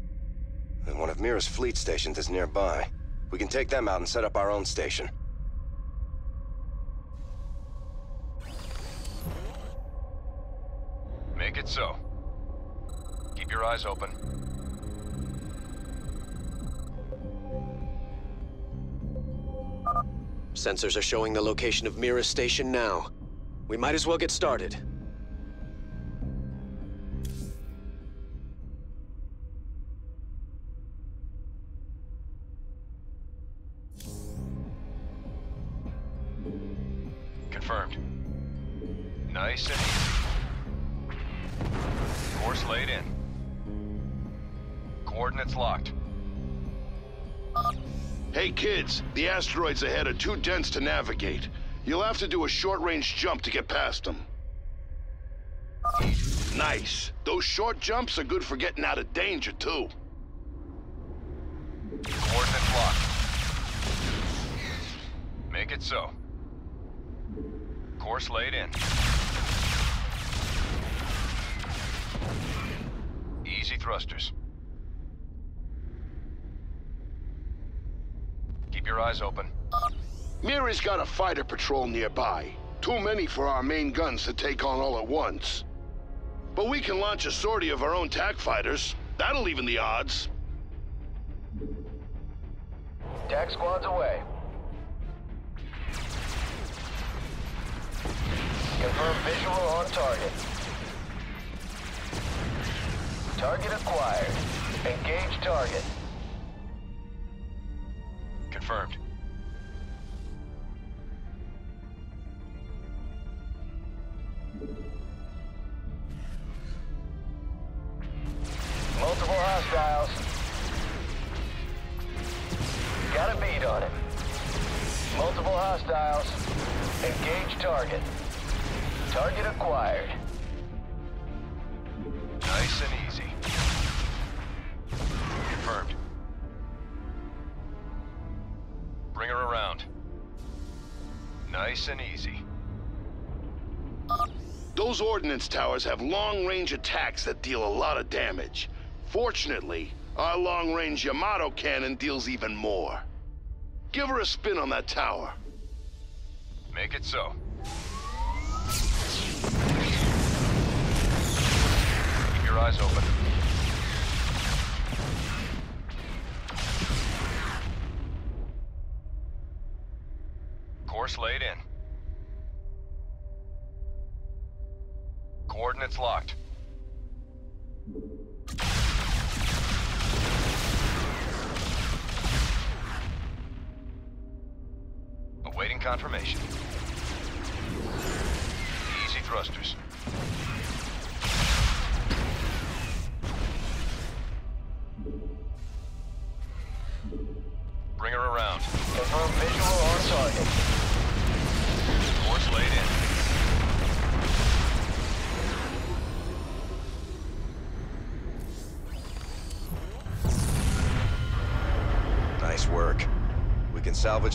And one of Mira's fleet stations is nearby. We can take them out and set up our own station. Make it so. Keep your eyes open. Sensors are showing the location of Mira's station now. We might as well get started. Confirmed. Nice and easy. Course laid in. Coordinates locked. Hey kids, the asteroids ahead are too dense to navigate. You'll have to do a short-range jump to get past them. Nice. Those short jumps are good for getting out of danger, too. Coordinates locked. Make it so. Course laid in. Easy thrusters. Keep your eyes open. Mira's got a fighter patrol nearby. Too many for our main guns to take on all at once. But we can launch a sortie of our own TAC fighters. That'll even the odds. TAC squads away. Confirm visual on target. Target acquired. Engage target. Confirmed. Ordnance towers have long-range attacks that deal a lot of damage. Fortunately, our long-range Yamato cannon deals even more. Give her a spin on that tower. Make it so. Keep your eyes open.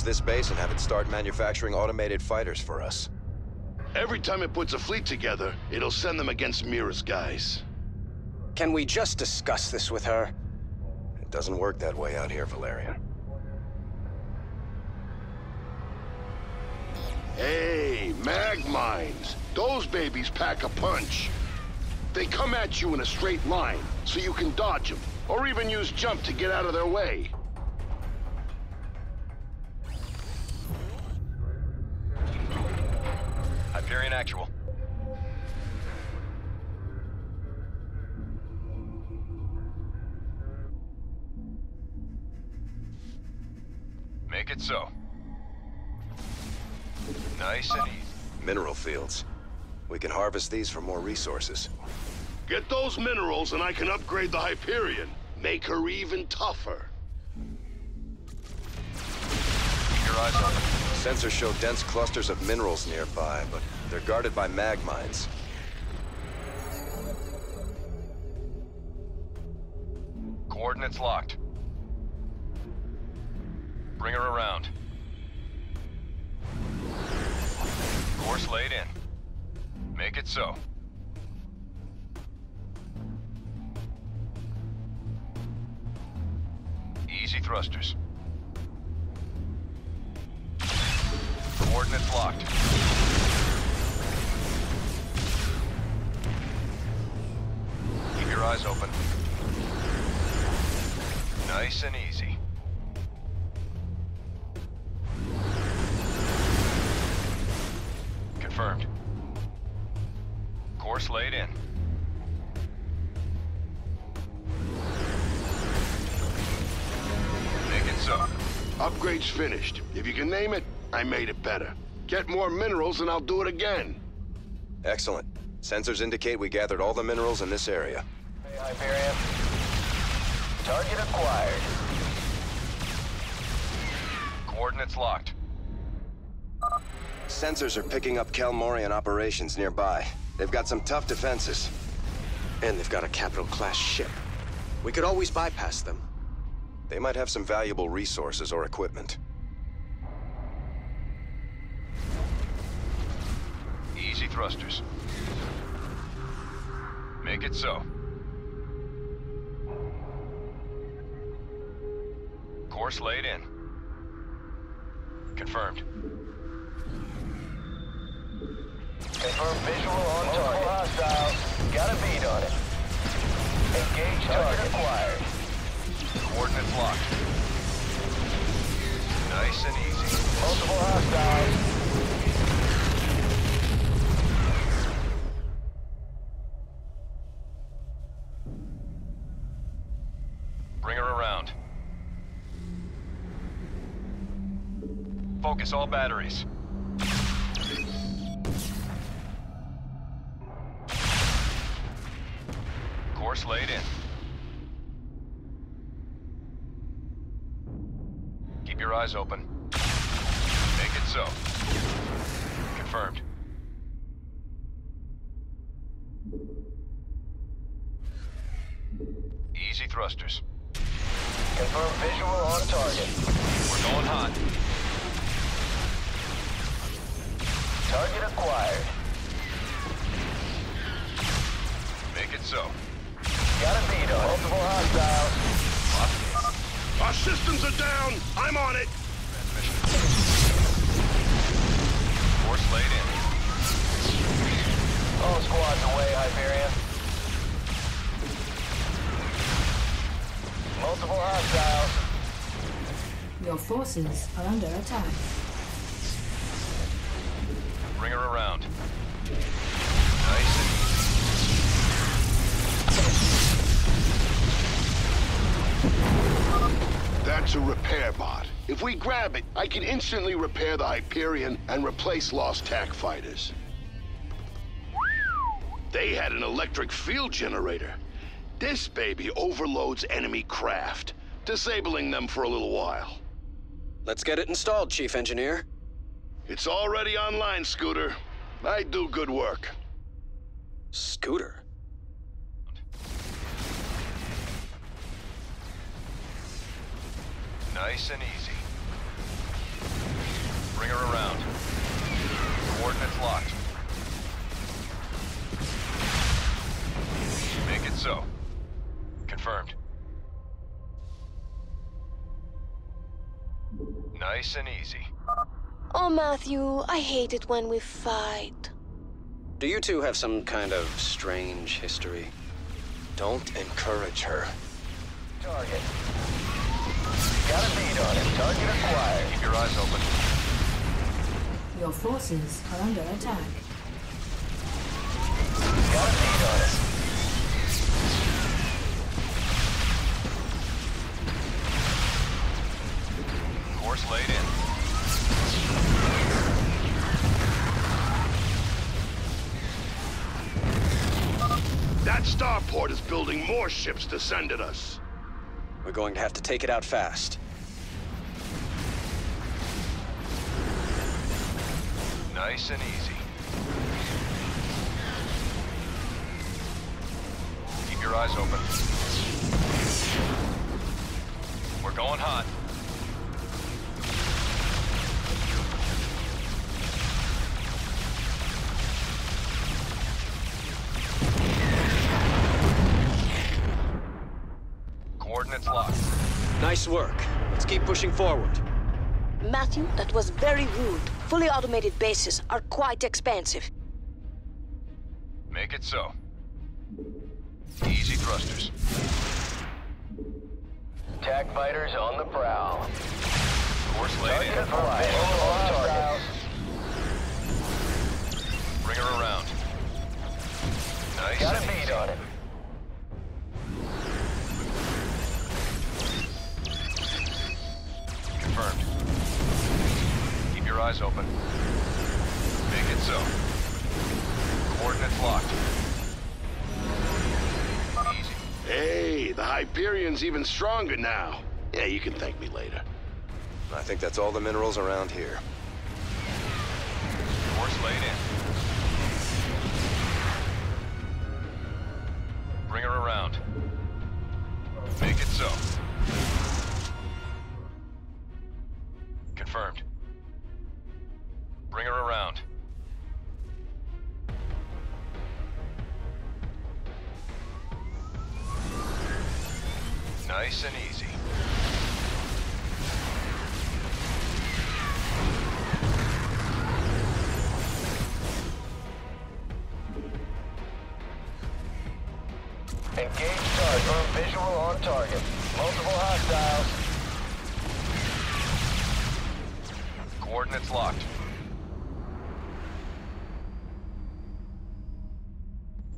Can this base and have it start manufacturing automated fighters for us. Every time it puts a fleet together, it'll send them against Mira's guys. Can we just discuss this with her? It doesn't work that way out here, Valerian. Hey, mag mines. Those babies pack a punch. They come at you in a straight line, so you can dodge them, or even use jump to get out of their way. Harvest these for more resources. Get those minerals and I can upgrade the Hyperion. Make her even tougher. Keep your eyes open. Sensors show dense clusters of minerals nearby, but they're guarded by mag mines. Coordinates locked. Bring her around. Course laid in. Make it so. Easy thrusters. Coordinates locked. Keep your eyes open. Nice and easy. Confirmed. Course laid in. Make it so. Upgrade's finished. If you can name it, I made it better. Get more minerals and I'll do it again. Excellent. Sensors indicate we gathered all the minerals in this area. Hey, Hyperion. Target acquired. Coordinates locked. Sensors are picking up Kelmorian operations nearby. They've got some tough defenses. And they've got a capital-class ship. We could always bypass them. They might have some valuable resources or equipment. Easy thrusters. Make it so. Course laid in. Confirmed. Confirm visual on target. hostiles. Got a bead on it. Engage target acquired. Coordinates locked. Nice and easy. Multiple hostiles. Bring her around. Focus all batteries. Eyes open. Forces are under attack. Bring her around. Nice That's a repair bot. If we grab it, I can instantly repair the Hyperion and replace lost TAC fighters. They had an electric field generator. This baby overloads enemy craft, disabling them for a little while. Let's get it installed, Chief Engineer. It's already online, Scooter. I do good work. Scooter? Nice and easy. Bring her around. Coordinates locked. Make it so. Confirmed. Nice and easy. Oh, Matthew, I hate it when we fight. Do you two have some kind of strange history? Don't encourage her. Target. Got a bead on it. Target acquired. Keep your eyes open. Your forces are under attack. Got a bead on it. Course laid in. That starport is building more ships to send at us. We're going to have to take it out fast. Nice and easy. Keep your eyes open. We're going hot. Coordinates locked. Nice work. Let's keep pushing forward. Matthew, that was very rude. Fully automated bases are quite expensive. Make it so. Easy thrusters. Attack fighters on the prowl. Course laid in. Target for visual on target. Bring her around. Nice Got a bead on it. Confirmed. Keep your eyes open. Make it so. Coordinates locked. Easy. Hey, the Hyperion's even stronger now. Yeah, you can thank me later. I think that's all the minerals around here. Course laid in. Bring her around. Make it so. Confirmed. Bring her around. Nice and easy. Engage target. Visual on target. Multiple hostiles. Coordinates locked.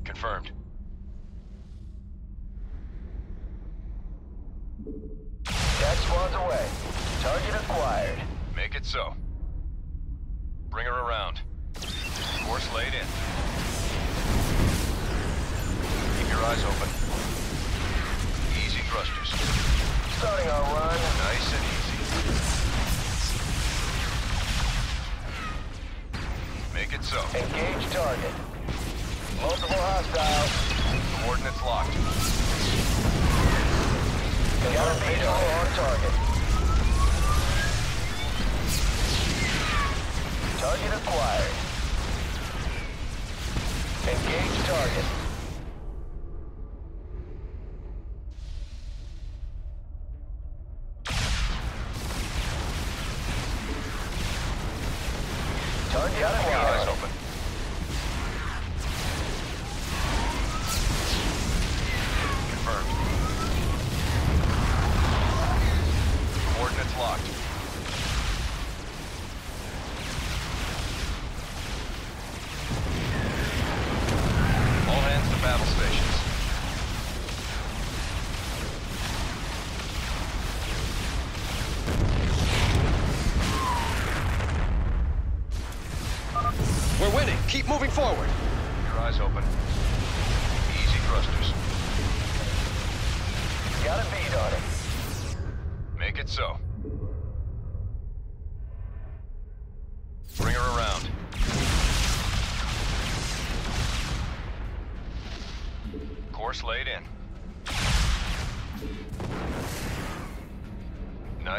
Confirmed.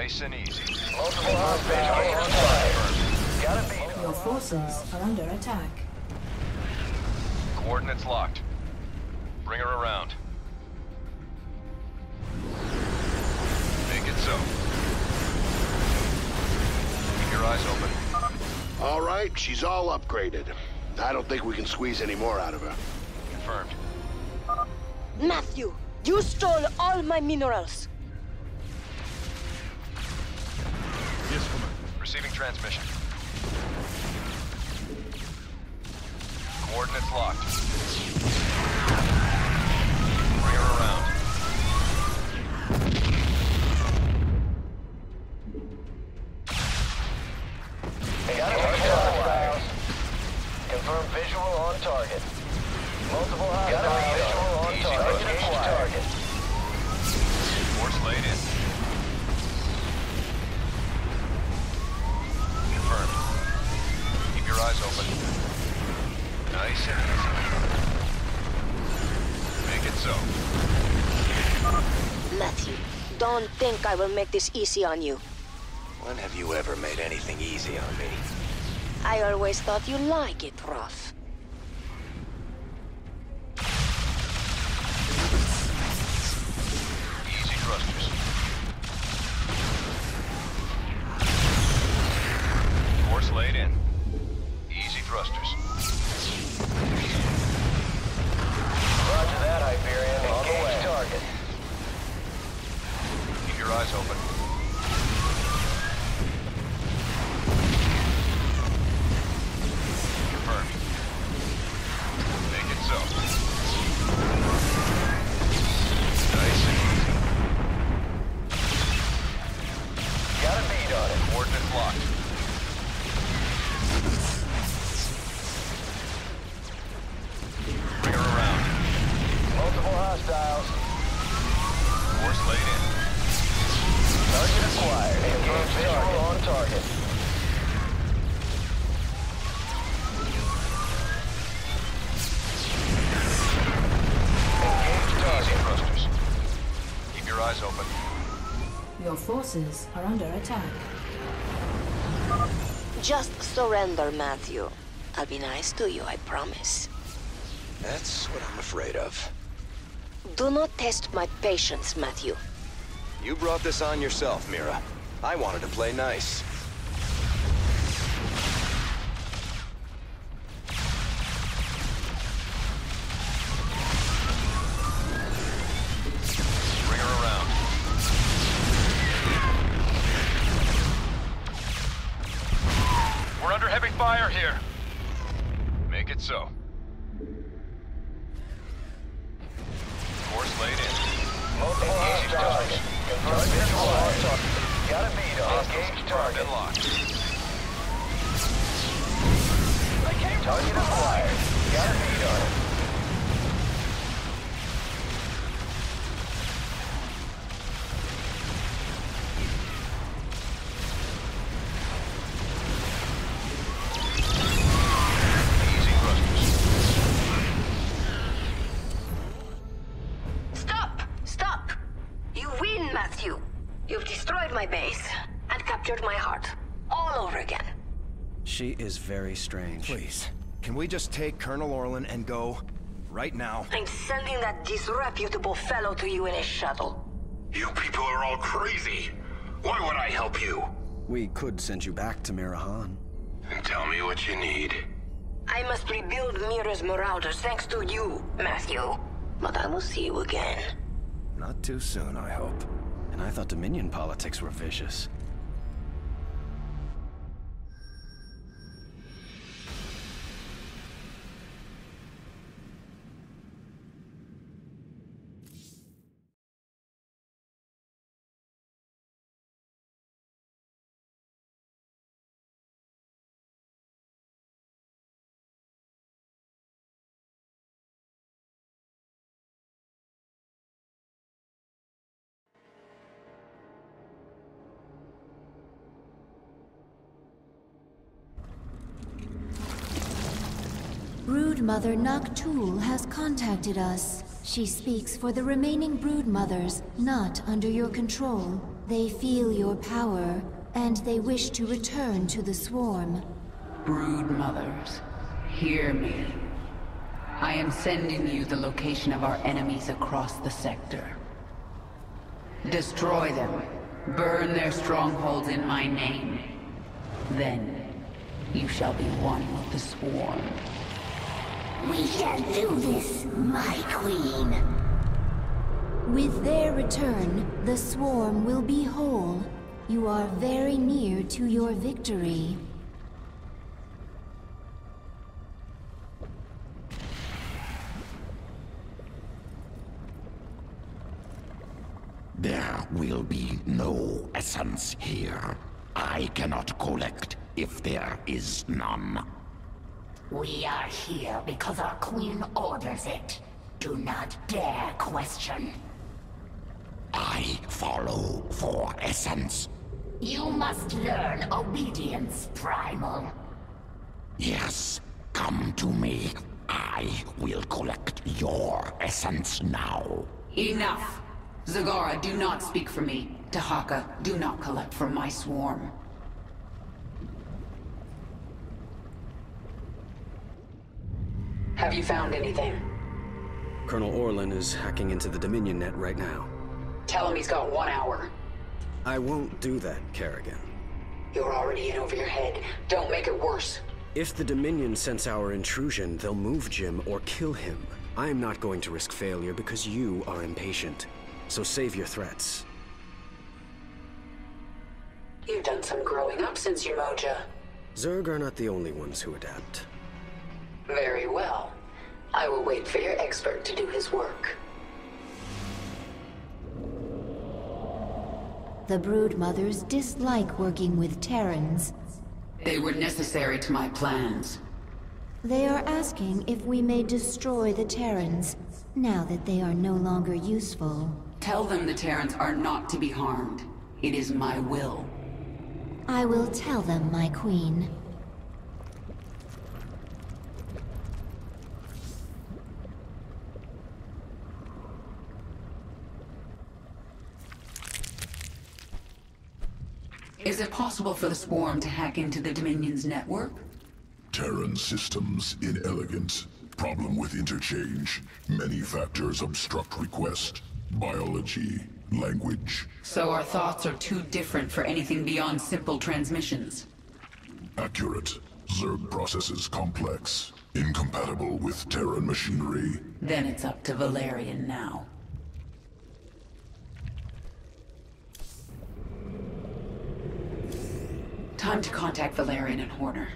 Nice and easy. Multiple hostiles acquired. Got a bead on Your forces are under attack. Coordinates locked. Bring her around. Make it so. Keep your eyes open. All right, she's all upgraded. I don't think we can squeeze any more out of her. Confirmed. Matthew, you stole all my minerals. Coordinates locked. I will make this easy on you. When have you ever made anything easy on me? I always thought you like it are under attack. Just surrender, Matthew. I'll be nice to you, I promise. That's what I'm afraid of. Do not test my patience, Matthew. You brought this on yourself, Mira. I wanted to play nice. Very strange. Please, can we just take Colonel Orlan and go? Right now? I'm sending that disreputable fellow to you in a shuttle. You people are all crazy. Why would I help you? We could send you back to Mira Han. And tell me what you need. I must rebuild Mira's Marauders thanks to you, Matthew. But I will see you again. Not too soon, I hope. And I thought Dominion politics were vicious. Broodmother Naktul has contacted us. She speaks for the remaining Broodmothers, not under your control. They feel your power, and they wish to return to the swarm. Brood mothers, hear me. I am sending you the location of our enemies across the sector. Destroy them. Burn their strongholds in my name. Then, you shall be one with the swarm. We shall do this, my queen. With their return, the swarm will be whole. You are very near to your victory. There will be no essence here. I cannot collect if there is none. We are here because our queen orders it. Do not dare question. I follow for essence. You must learn obedience, Primal. Yes, come to me. I will collect your essence now. Enough! Zagara, do not speak for me. Dehaka, do not collect from my swarm. Have you found anything? Colonel Orlan is hacking into the Dominion net right now. Tell him he's got one hour. I won't do that, Kerrigan. You're already in over your head. Don't make it worse. If the Dominion sense our intrusion, they'll move Jim or kill him. I am not going to risk failure because you are impatient. So save your threats. You've done some growing up since Umoja. Zerg are not the only ones who adapt. Very well. I will wait for your expert to do his work. The Brood Mothers dislike working with Terrans. They were necessary to my plans. They are asking if we may destroy the Terrans, now that they are no longer useful. Tell them the Terrans are not to be harmed. It is my will. I will tell them, my queen. Is it possible for the Swarm to hack into the Dominion's network? Terran systems inelegant. Problem with interchange. Many factors obstruct request. Biology. Language. So our thoughts are too different for anything beyond simple transmissions. Accurate. Zerg processes complex. Incompatible with Terran machinery. Then it's up to Valerian now. Time to contact Valerian and Horner.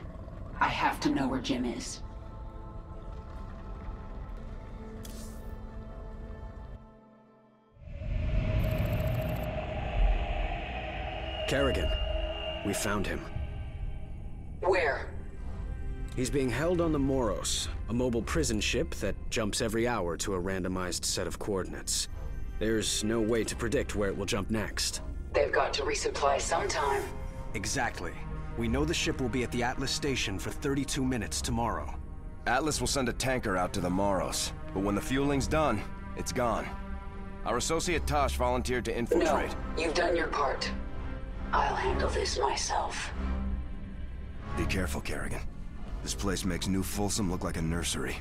I have to know where Jim is. Kerrigan, we found him. Where? He's being held on the Moros, a mobile prison ship that jumps every hour to a randomized set of coordinates. There's no way to predict where it will jump next. They've got to resupply sometime. Exactly. We know the ship will be at the Atlas station for 32 minutes tomorrow. Atlas will send a tanker out to the Moros, but when the fueling's done, it's gone. Our associate Tosh volunteered to infiltrate. No, you've done your part. I'll handle this myself. Be careful, Kerrigan. This place makes New Folsom look like a nursery.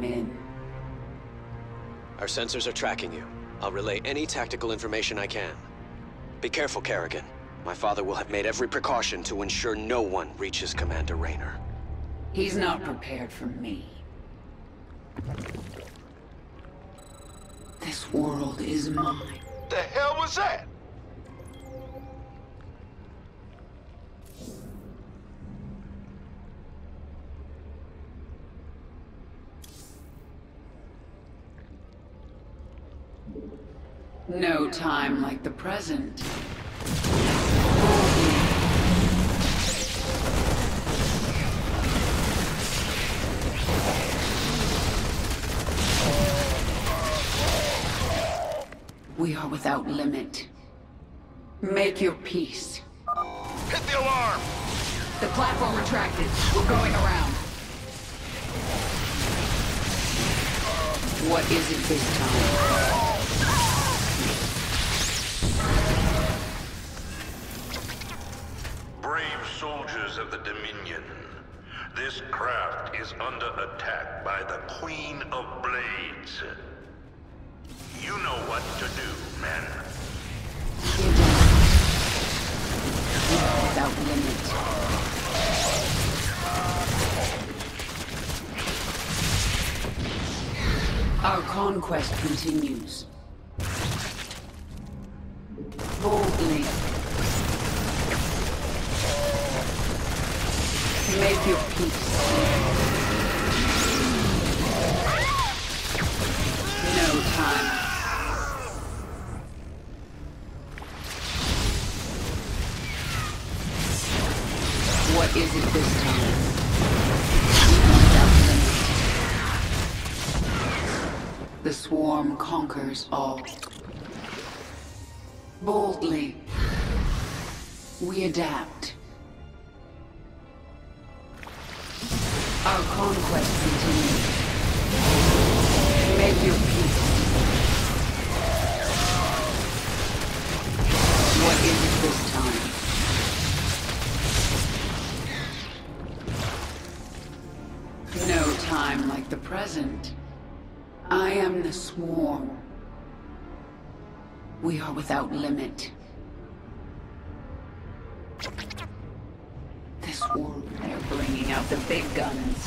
I'm in. Our sensors are tracking you. I'll relay any tactical information I can. Be careful, Kerrigan. My father will have made every precaution to ensure no one reaches Commander Raynor. He's not prepared for me. This world is mine. The hell was that? No time like the present. We are without limit. Make your peace. Hit the alarm! The platform retracted. We're going around. What is it this time? Brave soldiers of the Dominion, this craft is under attack by the Queen of Blades. You know what to do, men. Without limit. Our conquest continues. Boldly. Make your peace. No time. What is it this time? The swarm conquers all. Boldly. We adapt. Our conquest continues. Make your peace. What is it this time? No time like the present. I am the swarm. We are without limit. The swarm, they're bringing out the big guns.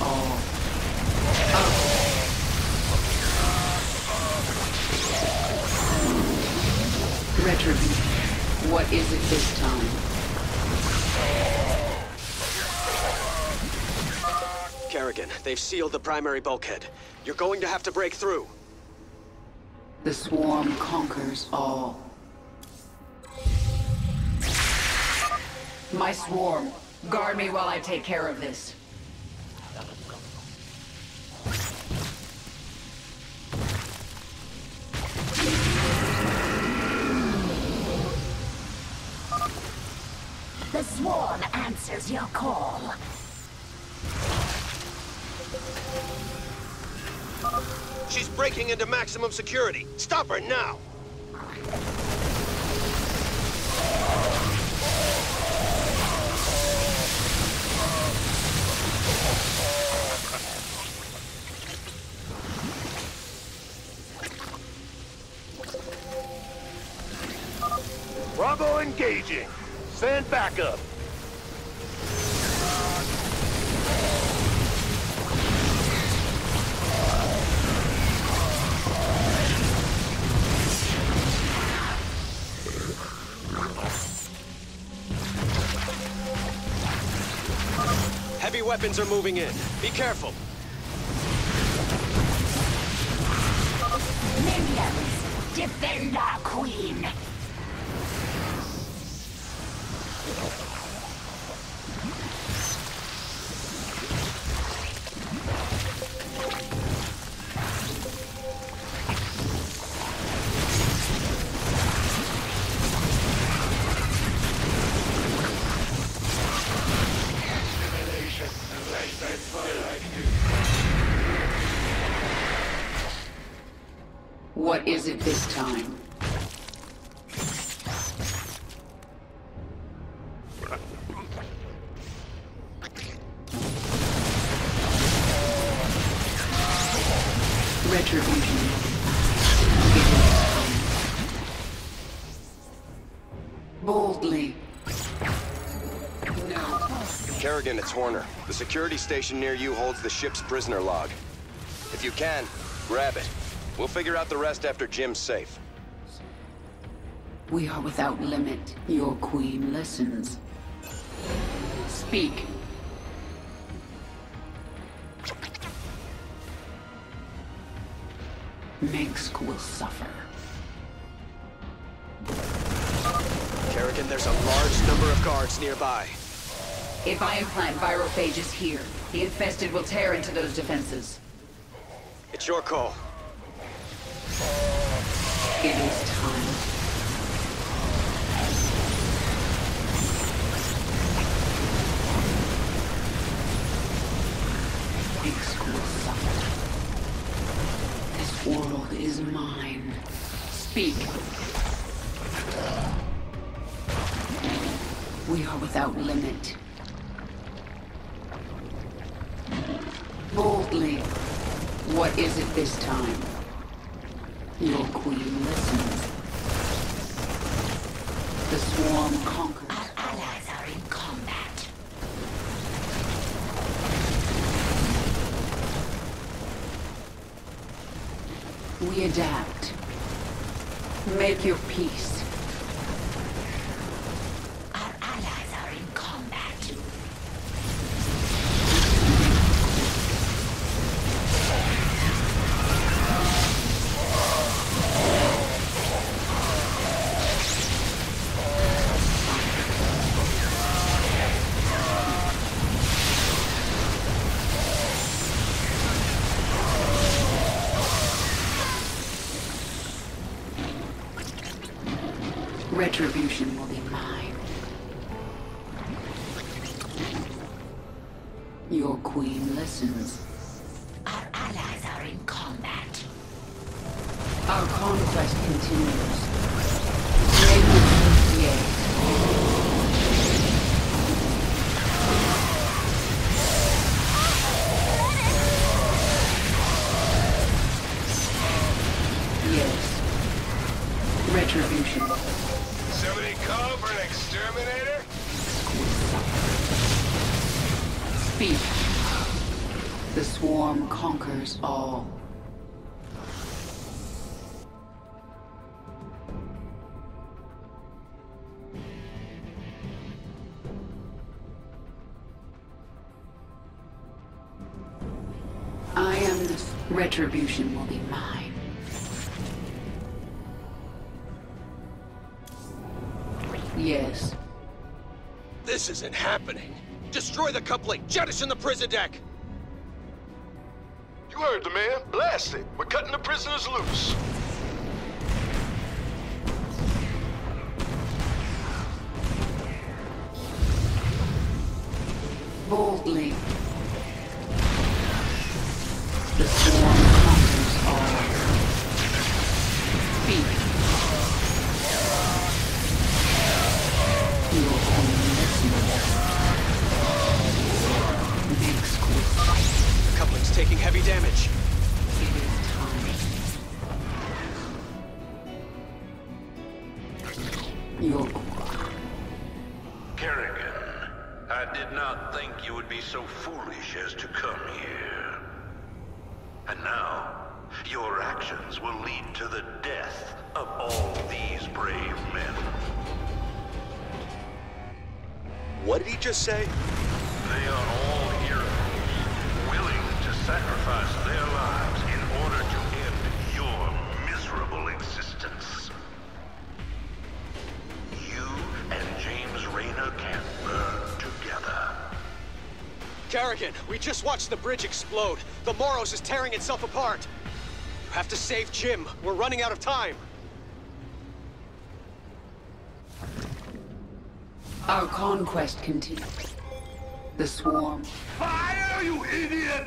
All. Retribution. What is it this time? Kerrigan, they've sealed the primary bulkhead. You're going to have to break through. The swarm conquers all. My swarm, guard me while I take care of this. The swarm answers your call. She's breaking into maximum security. Stop her now! Bravo engaging. Send backup. Heavy weapons are moving in. Be careful. Minions, defend our queen. Horner. The security station near you holds the ship's prisoner log. If you can, grab it. We'll figure out the rest after Jim's safe. We are without limit. Your queen listens. Speak. Mengsk will suffer. Kerrigan, there's a large number of guards nearby. If I implant virophages here, the infested will tear into those defenses. It's your call. It is time. Big school. This world is mine. Speak. We are without limit. Boldly. What is it this time? Your queen listens. The swarm conquers. Our allies are in combat. We adapt. Make your peace. Retribution will be mine. Your queen listens. Our allies are in combat. Our conquest continues. Retribution will be mine. Yes. This isn't happening. Destroy the coupling. Jettison the prison deck. You heard the man. Blast it. We're cutting the prisoners loose. Just watched the bridge explode. The Moros is tearing itself apart. You have to save Jim. We're running out of time. Our conquest continues. The swarm. Fire, you idiots!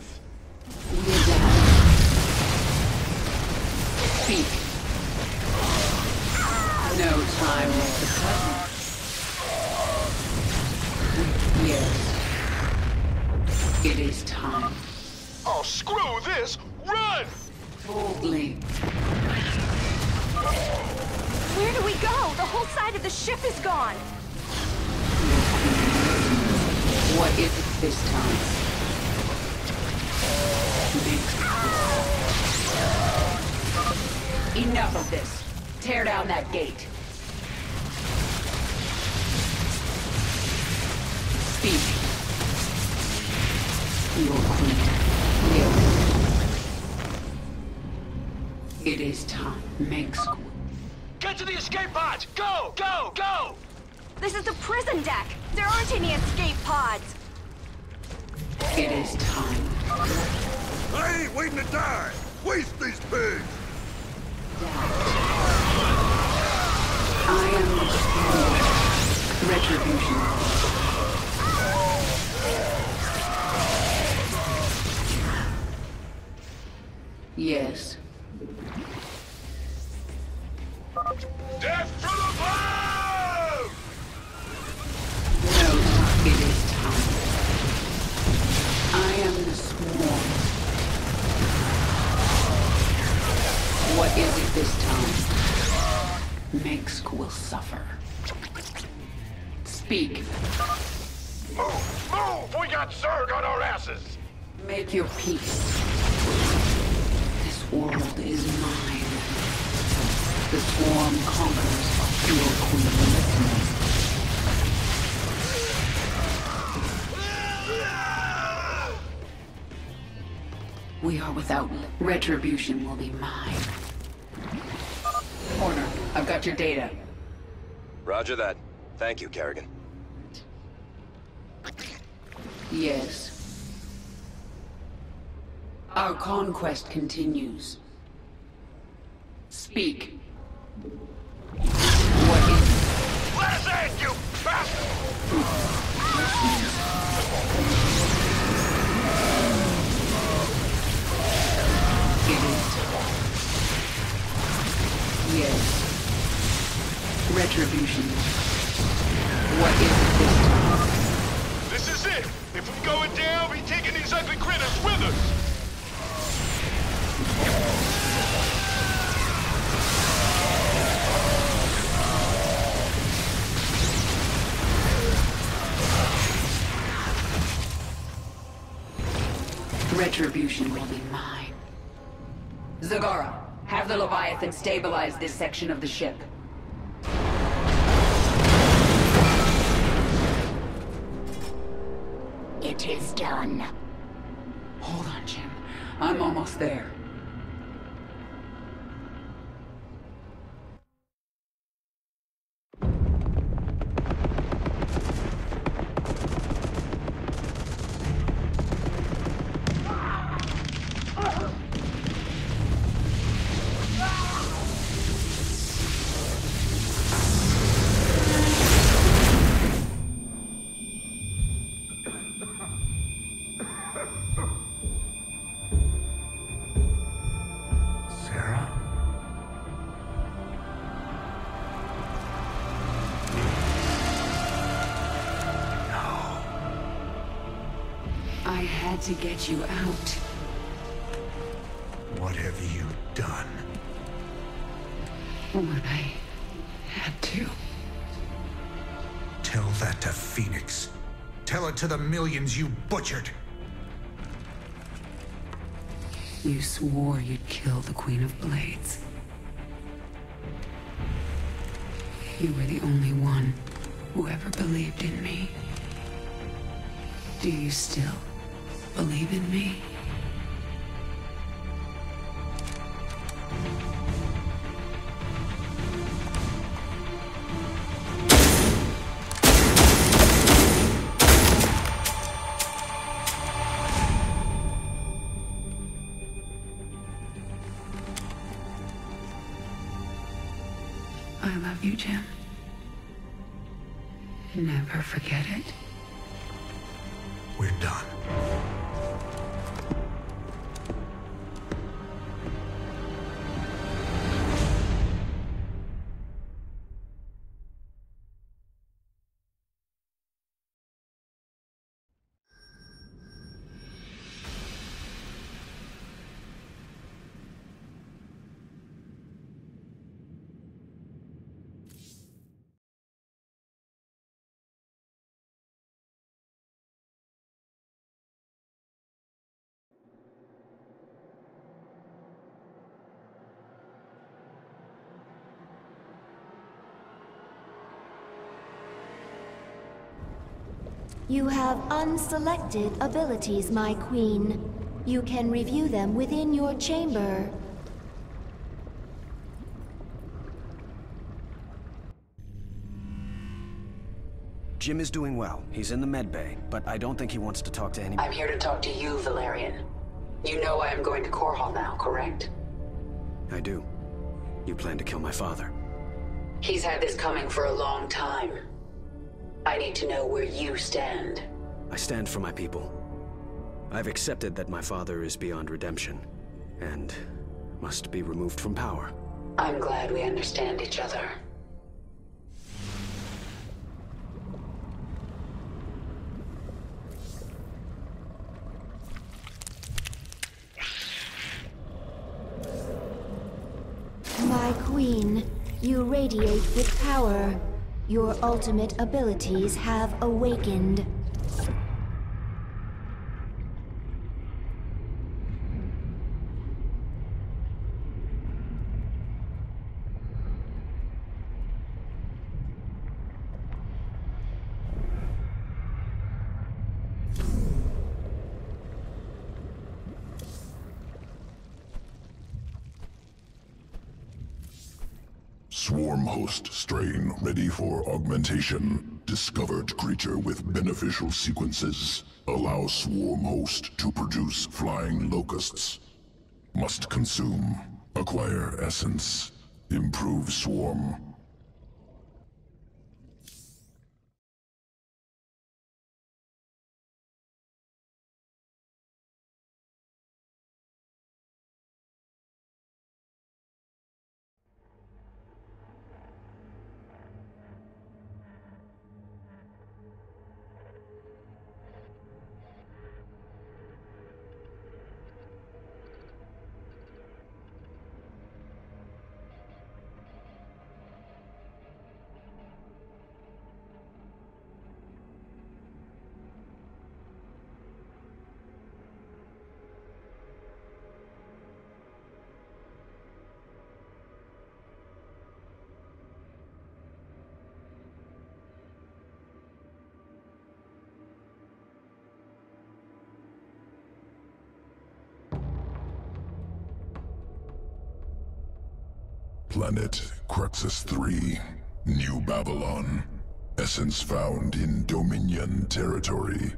Speak. Move! Move! We got Zerg on our asses! Make your peace. This world is mine. The swarm conquers your queen listens. We are without li- retribution will be mine. Horner, I've got your data. Roger that. Thank you, Kerrigan. Yes. Our conquest continues. Speak. What is Let us in, you bastard! it is? Yes. Retribution. What is it this time? This is it! If we going down, we taking these ugly critters with us! Retribution will be mine. Zagara, have the Leviathan stabilize this section of the ship. It is done. Hold on, Jim. I'm almost there. To get you out. What have you done? What I had to. Tell that to Fenix. Tell it to the millions you butchered. You swore you'd kill the Queen of Blades. You were the only one who ever believed in me. Do you still believe in me? I love you, Jim. Never forget it. You have unselected abilities, my queen. You can review them within your chamber. Jim is doing well. He's in the med bay, but I don't think he wants to talk to anyone. I'm here to talk to you, Valerian. You know I am going to Korhal now, correct? I do. You plan to kill my father. He's had this coming for a long time. I need to know where you stand. I stand for my people. I've accepted that my father is beyond redemption, and must be removed from power. I'm glad we understand each other. My queen, you radiate with power. Your ultimate abilities have awakened. Swarm host strain ready for augmentation. Discovered creature with beneficial sequences. Allow swarm host to produce flying locusts. Must consume. Acquire essence. Improve swarm. Planet Cruxus 3, New Babylon. Essence found in Dominion territory.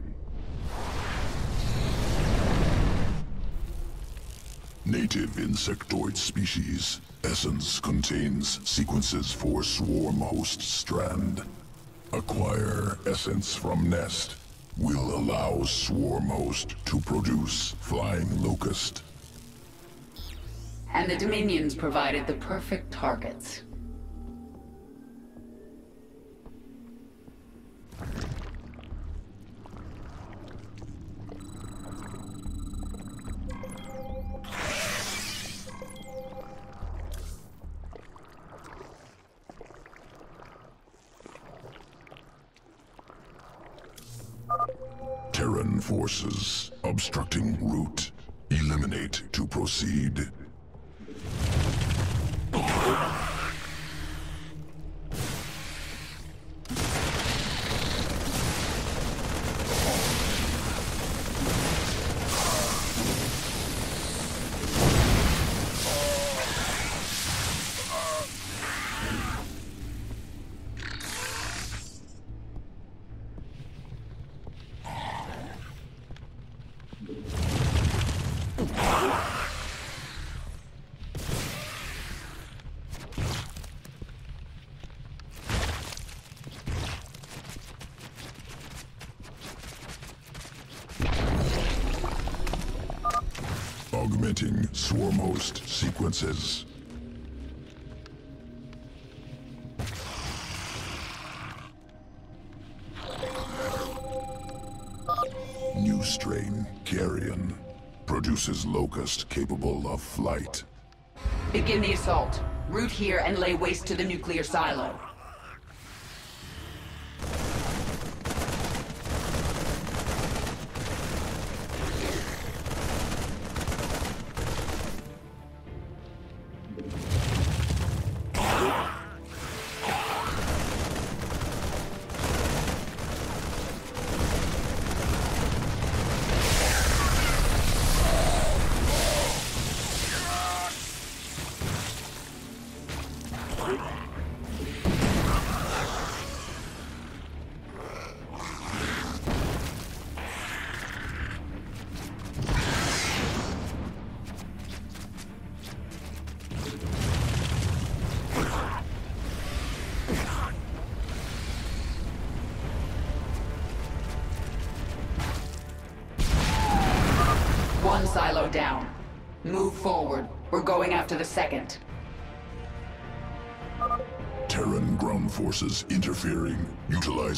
Native insectoid species. Essence contains sequences for swarm host strand. Acquire essence from nest. Will allow swarm host to produce flying locust. And the Dominions provided the perfect targets. Terran forces obstructing route. Eliminate to proceed. Augmenting swarm host sequences. Locust capable of flight. Begin the assault. Root here and lay waste to the nuclear silo.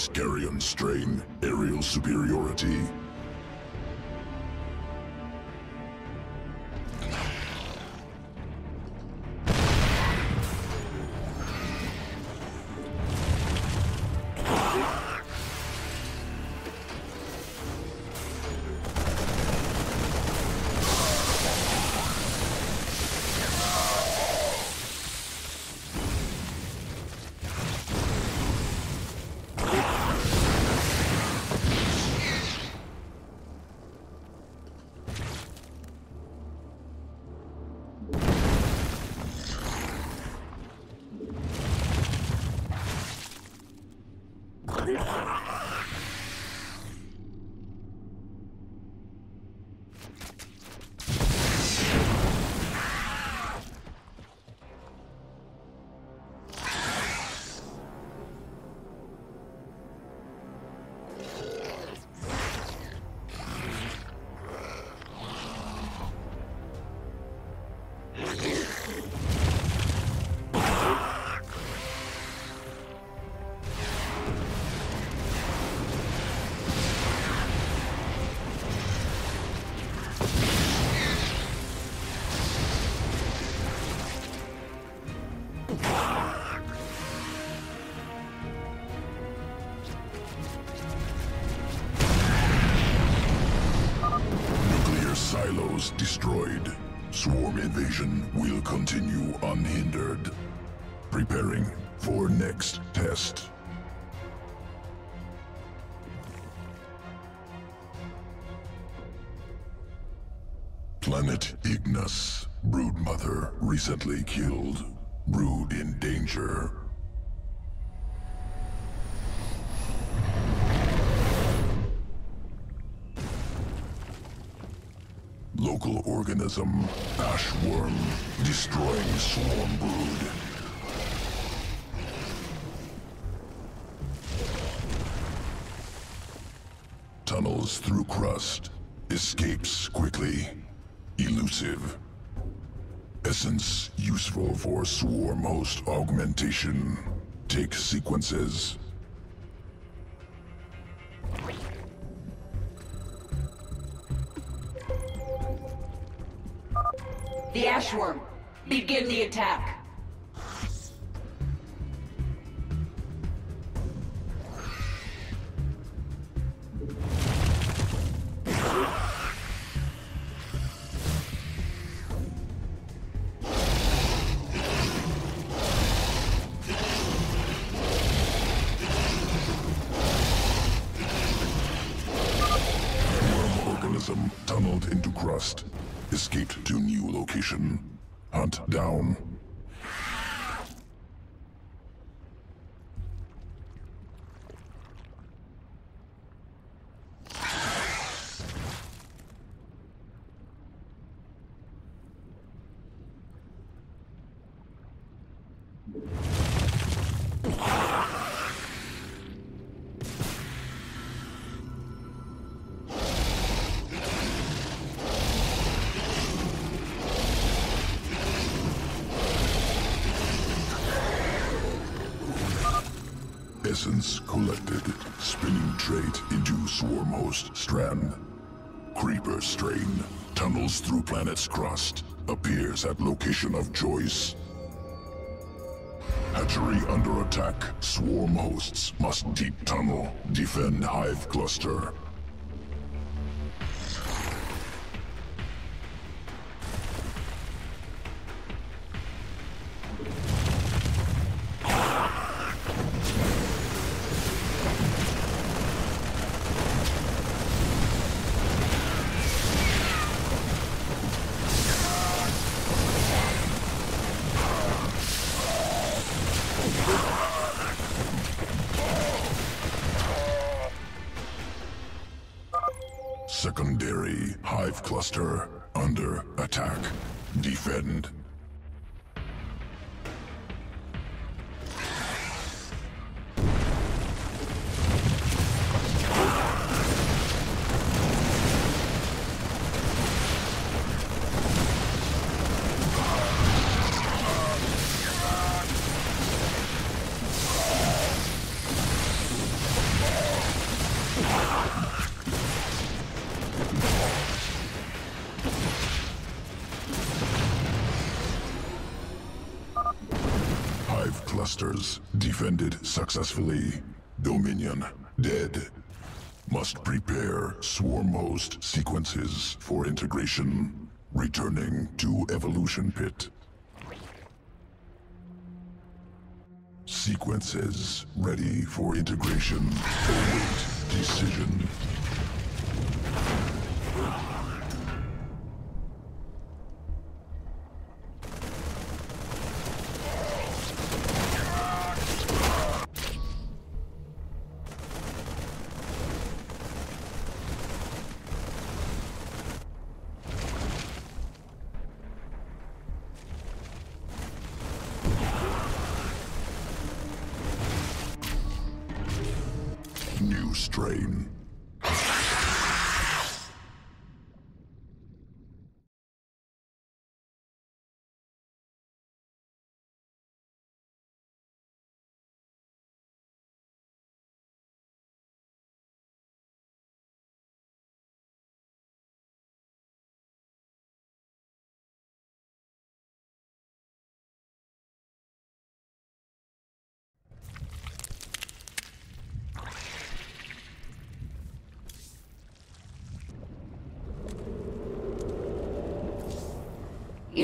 Carrion strain. Aerial superiority. Continue unhindered. Preparing for next test. Planet Ignis. Broodmother recently killed. Brood in danger. Organism, Ashworm, destroying swarm brood. Tunnels through crust. Escapes quickly. Elusive. Essence useful for swarm host augmentation. Take sequences. The Ashworm. Begin the attack. At location of choice. Hatchery under attack. Swarm hosts must deep tunnel. Defend hive cluster. Successfully. Dominion dead. Must prepare swarm host sequences for integration. Returning to evolution pit. Sequences ready for integration. Await decision.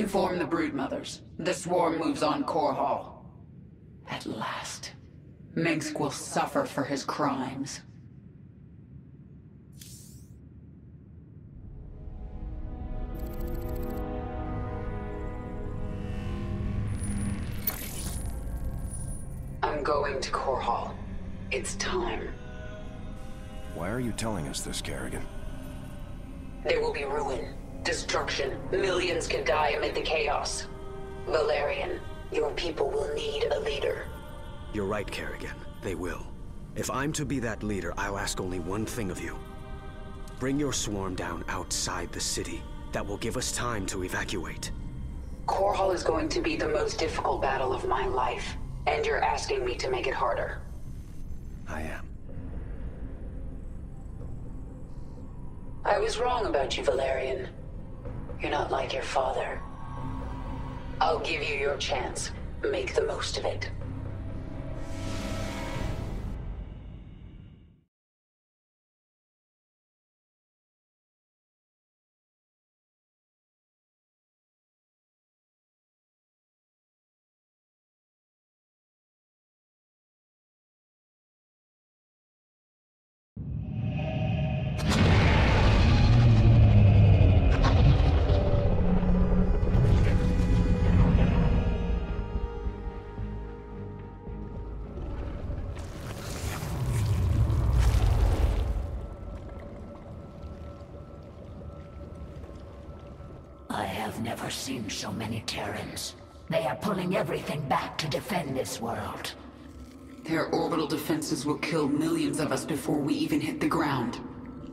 Inform the broodmothers. The swarm moves on Korhal. At last, Mengsk will suffer for his crimes. I'm going to Korhal. It's time. Why are you telling us this, Kerrigan? There will be ruin, destruction. Millions can die amid the chaos. Valerian, your people will need a leader. You're right, Kerrigan. They will. If I'm to be that leader, I'll ask only one thing of you. Bring your swarm down outside the city. That will give us time to evacuate. Korhal is going to be the most difficult battle of my life, and you're asking me to make it harder. I am. I was wrong about you, Valerian. You're not like your father. I'll give you your chance. Make the most of it. Terrans. They are pulling everything back to defend this world. Their orbital defenses will kill millions of us before we even hit the ground.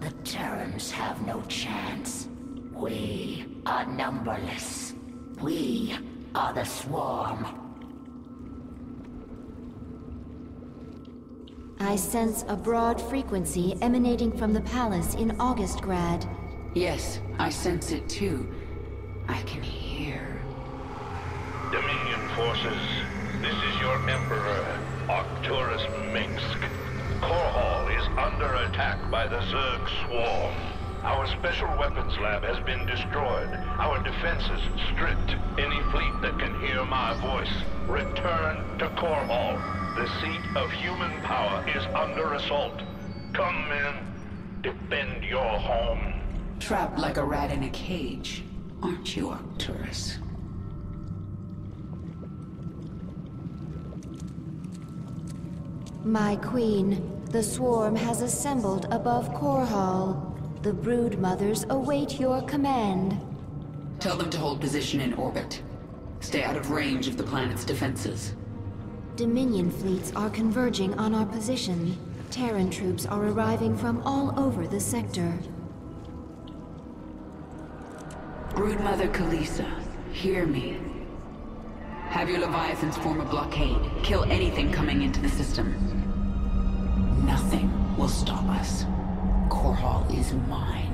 The Terrans have no chance. We are numberless. We are the Swarm. I sense a broad frequency emanating from the palace in Augustgrad. Yes, I sense it too. I can hear. Dominion forces, this is your Emperor, Arcturus Mengsk. Core Hall is under attack by the Zerg Swarm. Our special weapons lab has been destroyed. Our defenses stripped. Any fleet that can hear my voice, return to Korhal. The seat of human power is under assault. Come, men. Defend your home. Trapped like a rat in a cage, aren't you, Arcturus? My queen, the swarm has assembled above Korhal. The brood mothers await your command. Tell them to hold position in orbit. Stay out of range of the planet's defenses. Dominion fleets are converging on our position. Terran troops are arriving from all over the sector. Broodmother Kalisa, hear me. Have your Leviathans form a blockade. Kill anything coming into the system. Nothing will stop us. Korhal is mine.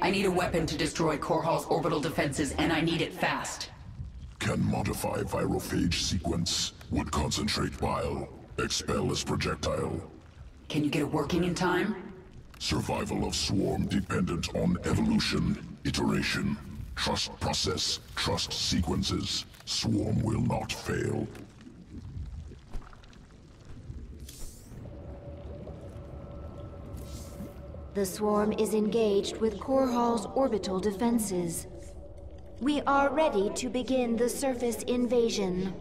I need a weapon to destroy Korhal's orbital defenses, and I need it fast. Can modify virophage sequence. Would concentrate bile. Expel as projectile. Can you get it working in time? Survival of swarm dependent on evolution, iteration. Trust process, trust sequences. Swarm will not fail. The swarm is engaged with Korhal's orbital defenses. We are ready to begin the surface invasion.